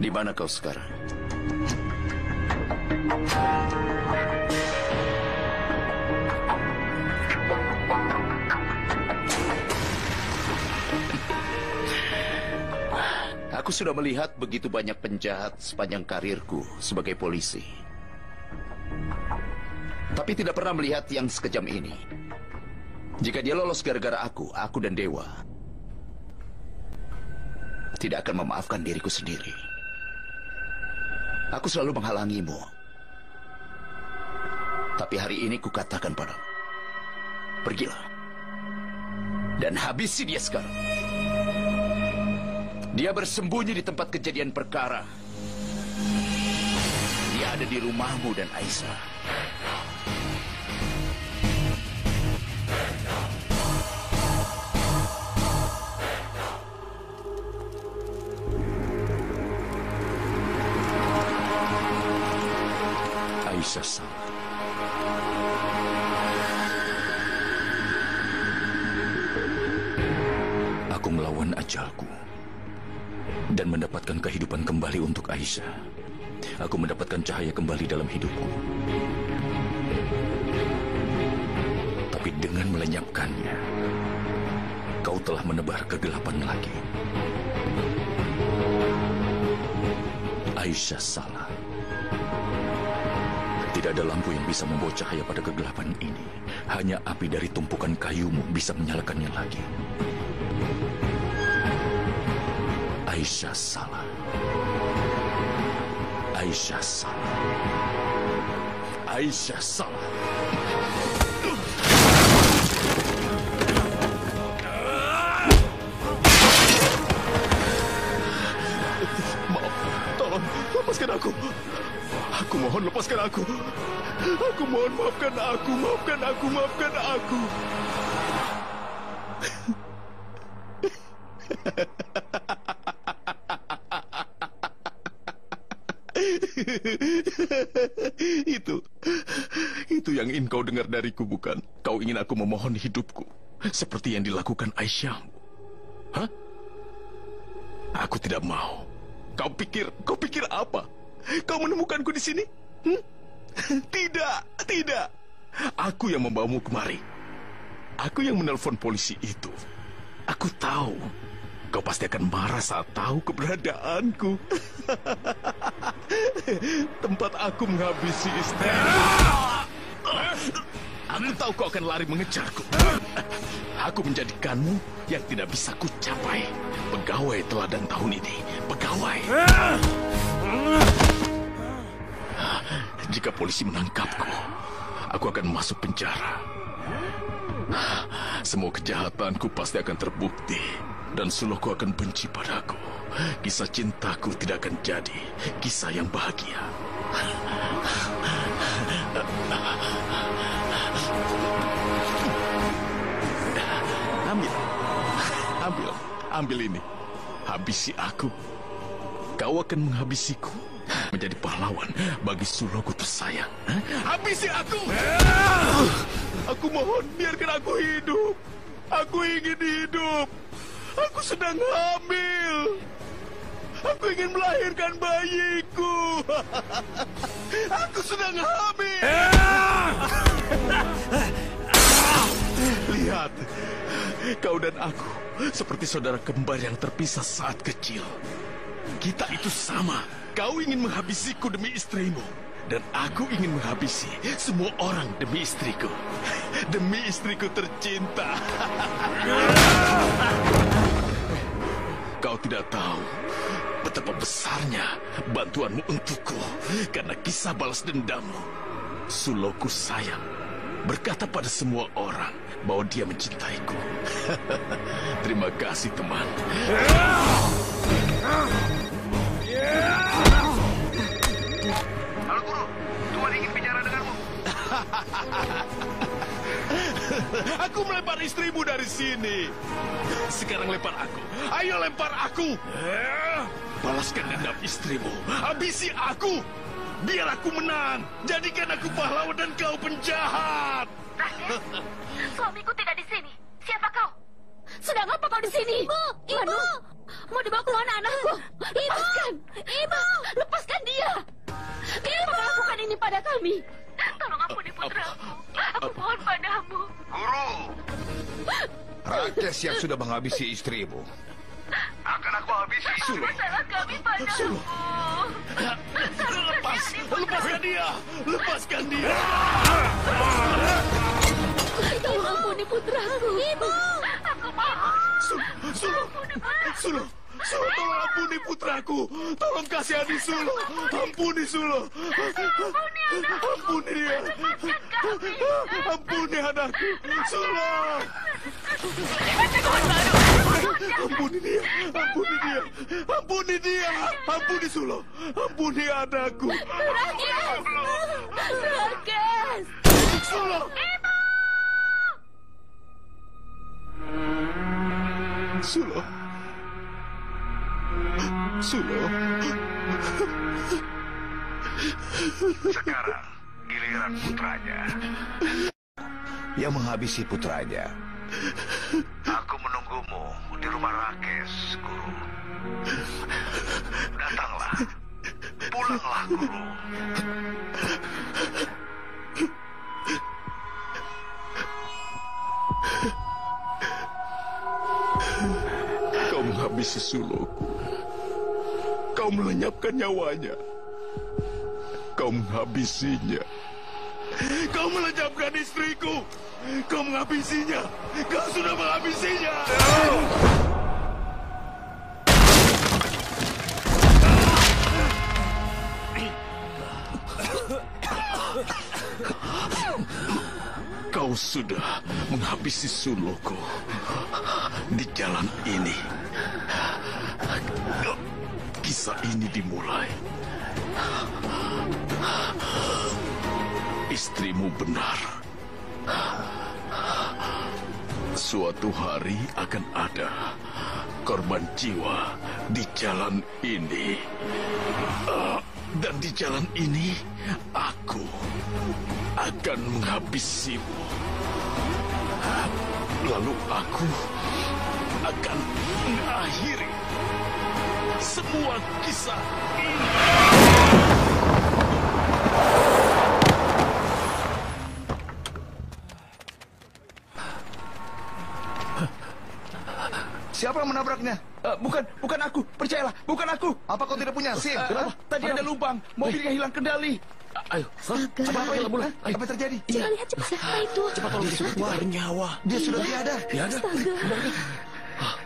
Di mana kau sekarang? Aku sudah melihat begitu banyak penjahat sepanjang karirku sebagai polisi. Tapi tidak pernah melihat yang sekejam ini. Jika dia lolos gara-gara aku, aku dan Dewa, tidak akan memaafkan diriku sendiri. Aku selalu menghalangimu. Tapi hari ini kukatakan padamu, pergilah. Dan habisi dia sekarang. Dia bersembunyi di tempat kejadian perkara. Dia ada di rumahmu dan Aisyah. Salah. Aku melawan ajalku dan mendapatkan kehidupan kembali untuk Aisyah. Aku mendapatkan cahaya kembali dalam hidupku. Tapi dengan melenyapkannya, kau telah menebar kegelapan lagi. Aisyah salah. Tidak ada lampu yang bisa membawa cahaya pada kegelapan ini. Hanya api dari tumpukan kayumu bisa menyalakannya lagi. Aisyah salah. Aisyah salah. Aisyah salah. Mohon lepaskan aku. Aku mohon maafkan aku, maafkan aku, maafkan aku. itu, itu yang ingin kau dengar dariku bukan? Kau ingin aku memohon hidupku, seperti yang dilakukan Aisyah. Menemukanku di sini? Hmm? Tidak, tidak. Aku yang membawamu kemari. Aku yang menelpon polisi itu. Aku tahu. Kau pasti akan marah saat tahu keberadaanku. Tempat aku menghabisi istri. Aku tahu kau akan lari mengejarku. Aku menjadikanmu yang tidak bisa ku capai. Pegawai teladan tahun ini. Pegawai. Jika polisi menangkapku, aku akan masuk penjara. Semua kejahatanku pasti akan terbukti dan Suloku akan benci padaku. Kisah cintaku tidak akan jadi kisah yang bahagia. Ambil, ambil, ambil ini. Habisi aku. Kau akan menghabisiku menjadi pahlawan bagi Suloku tersayang. Hah? Habisi aku! Aku mohon biarkan aku hidup. Aku ingin hidup. Aku sedang hamil. Aku ingin melahirkan bayiku. Aku sedang hamil. Lihat, kau dan aku seperti saudara kembar yang terpisah saat kecil. Kita itu sama. Kau ingin menghabisiku demi istrimu. Dan aku ingin menghabisi semua orang demi istriku. Demi istriku tercinta. Kau tidak tahu betapa besarnya bantuanmu untukku. Karena kisah balas dendammu. Suloku sayang berkata pada semua orang bahwa dia mencintaiku. Terima kasih teman. Aku melempar istrimu dari sini. Sekarang lempar aku. Ayo lempar aku. Balaskan dendam istrimu. Habisi aku. Biar aku menang. Jadikan aku pahlawan dan kau penjahat. Suamiku tidak di sini. Siapa kau? Sedang apa kau di sini? Ibu, ibu. Mau dibawa keluar anakku. Lepaskan. Ibu, lepaskan dia. Dia melakukan ini pada kami. Tolong ampuni putraku. Aku mohon padamu. Guru! Rakes yang sudah menghabisi istrimu. Akan aku habisi. Sulo. Salah kami padamu. Lepas. Lepaskan dia. Lepaskan dia. Tolong ampuni putraku. Ibu. Aku mohon. Sulo. Sulo. Sulo. Sulo, tolong ampuni putraku. Tolong kasihani Sulo. Ampuni Sulo. Ampuni dia. Ampuni anakku. Sulo. Ampuni dia. Ampuni dia. Ampuni dia. Ampuni Sulo. Ampuni anakku. Rages. Rages. Sulo. Sulo. Sulo. Sekarang giliran putranya. Yang menghabisi putranya. Aku menunggumu di rumah Rakes, Guru. Datanglah. Pulanglah, Guru. Kau menghabisi Suloku. Kau melenyapkan nyawanya. Kau menghabisinya. Kau melenyapkan istriku. Kau menghabisinya. Kau sudah menghabisinya. Kau sudah menghabisi Suloku di jalan ini. Kisah ini dimulai. Istrimu benar. Suatu hari akan ada korban jiwa di jalan ini. Ah, dan di jalan ini, aku akan menghabisimu. Lalu aku akan mengakhiri semua kisah ini. Siapa yang menabraknya? Eh, bukan, bukan aku. Percayalah, bukan aku. Apa kau tidak punya SIM? Eh, Kenapa? tadi ada lubang. Mobilnya hilang kendali. Ayo, Astaga. Apa ini? Hah? Apa yang terjadi? Coba lihat cepat siapa itu. cepat tolong dia sudah bernyawa. Dia sudah tiada. Tiada. Astaga.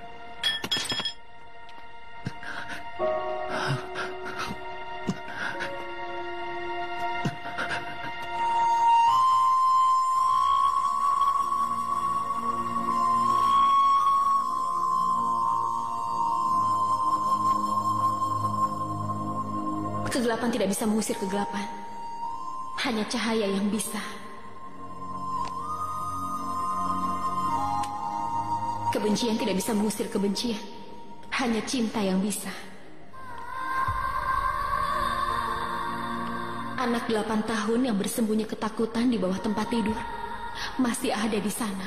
Kegelapan tidak bisa mengusir kegelapan. Hanya cahaya yang bisa. Kebencian tidak bisa mengusir kebencian. Hanya cinta yang bisa. Anak delapan tahun yang bersembunyi ketakutan di bawah tempat tidur masih ada di sana.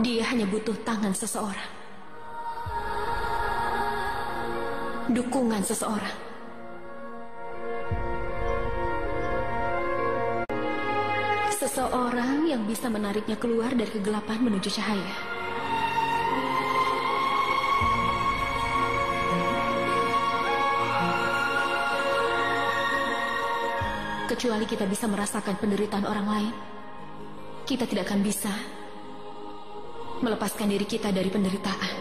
Dia hanya butuh tangan seseorang. Dukungan seseorang. Seseorang yang bisa menariknya keluar dari kegelapan menuju cahaya. Kecuali kita bisa merasakan penderitaan orang lain, kita tidak akan bisa melepaskan diri kita dari penderitaan.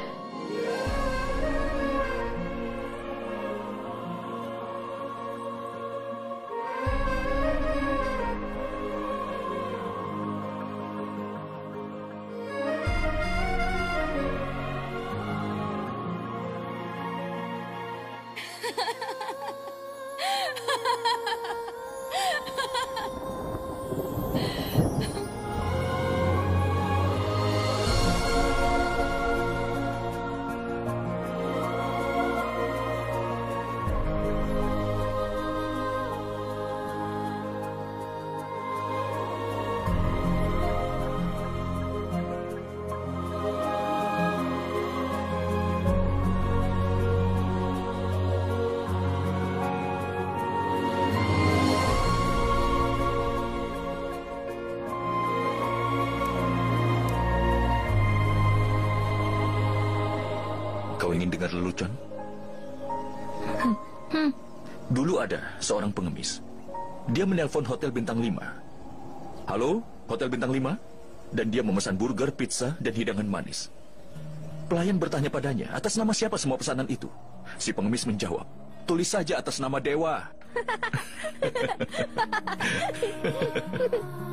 Dia menelpon Hotel Bintang 5. Halo, Hotel Bintang 5? Dan dia memesan burger, pizza, dan hidangan manis. Pelayan bertanya padanya, atas nama siapa semua pesanan itu? Si pengemis menjawab, tulis saja atas nama Dewa.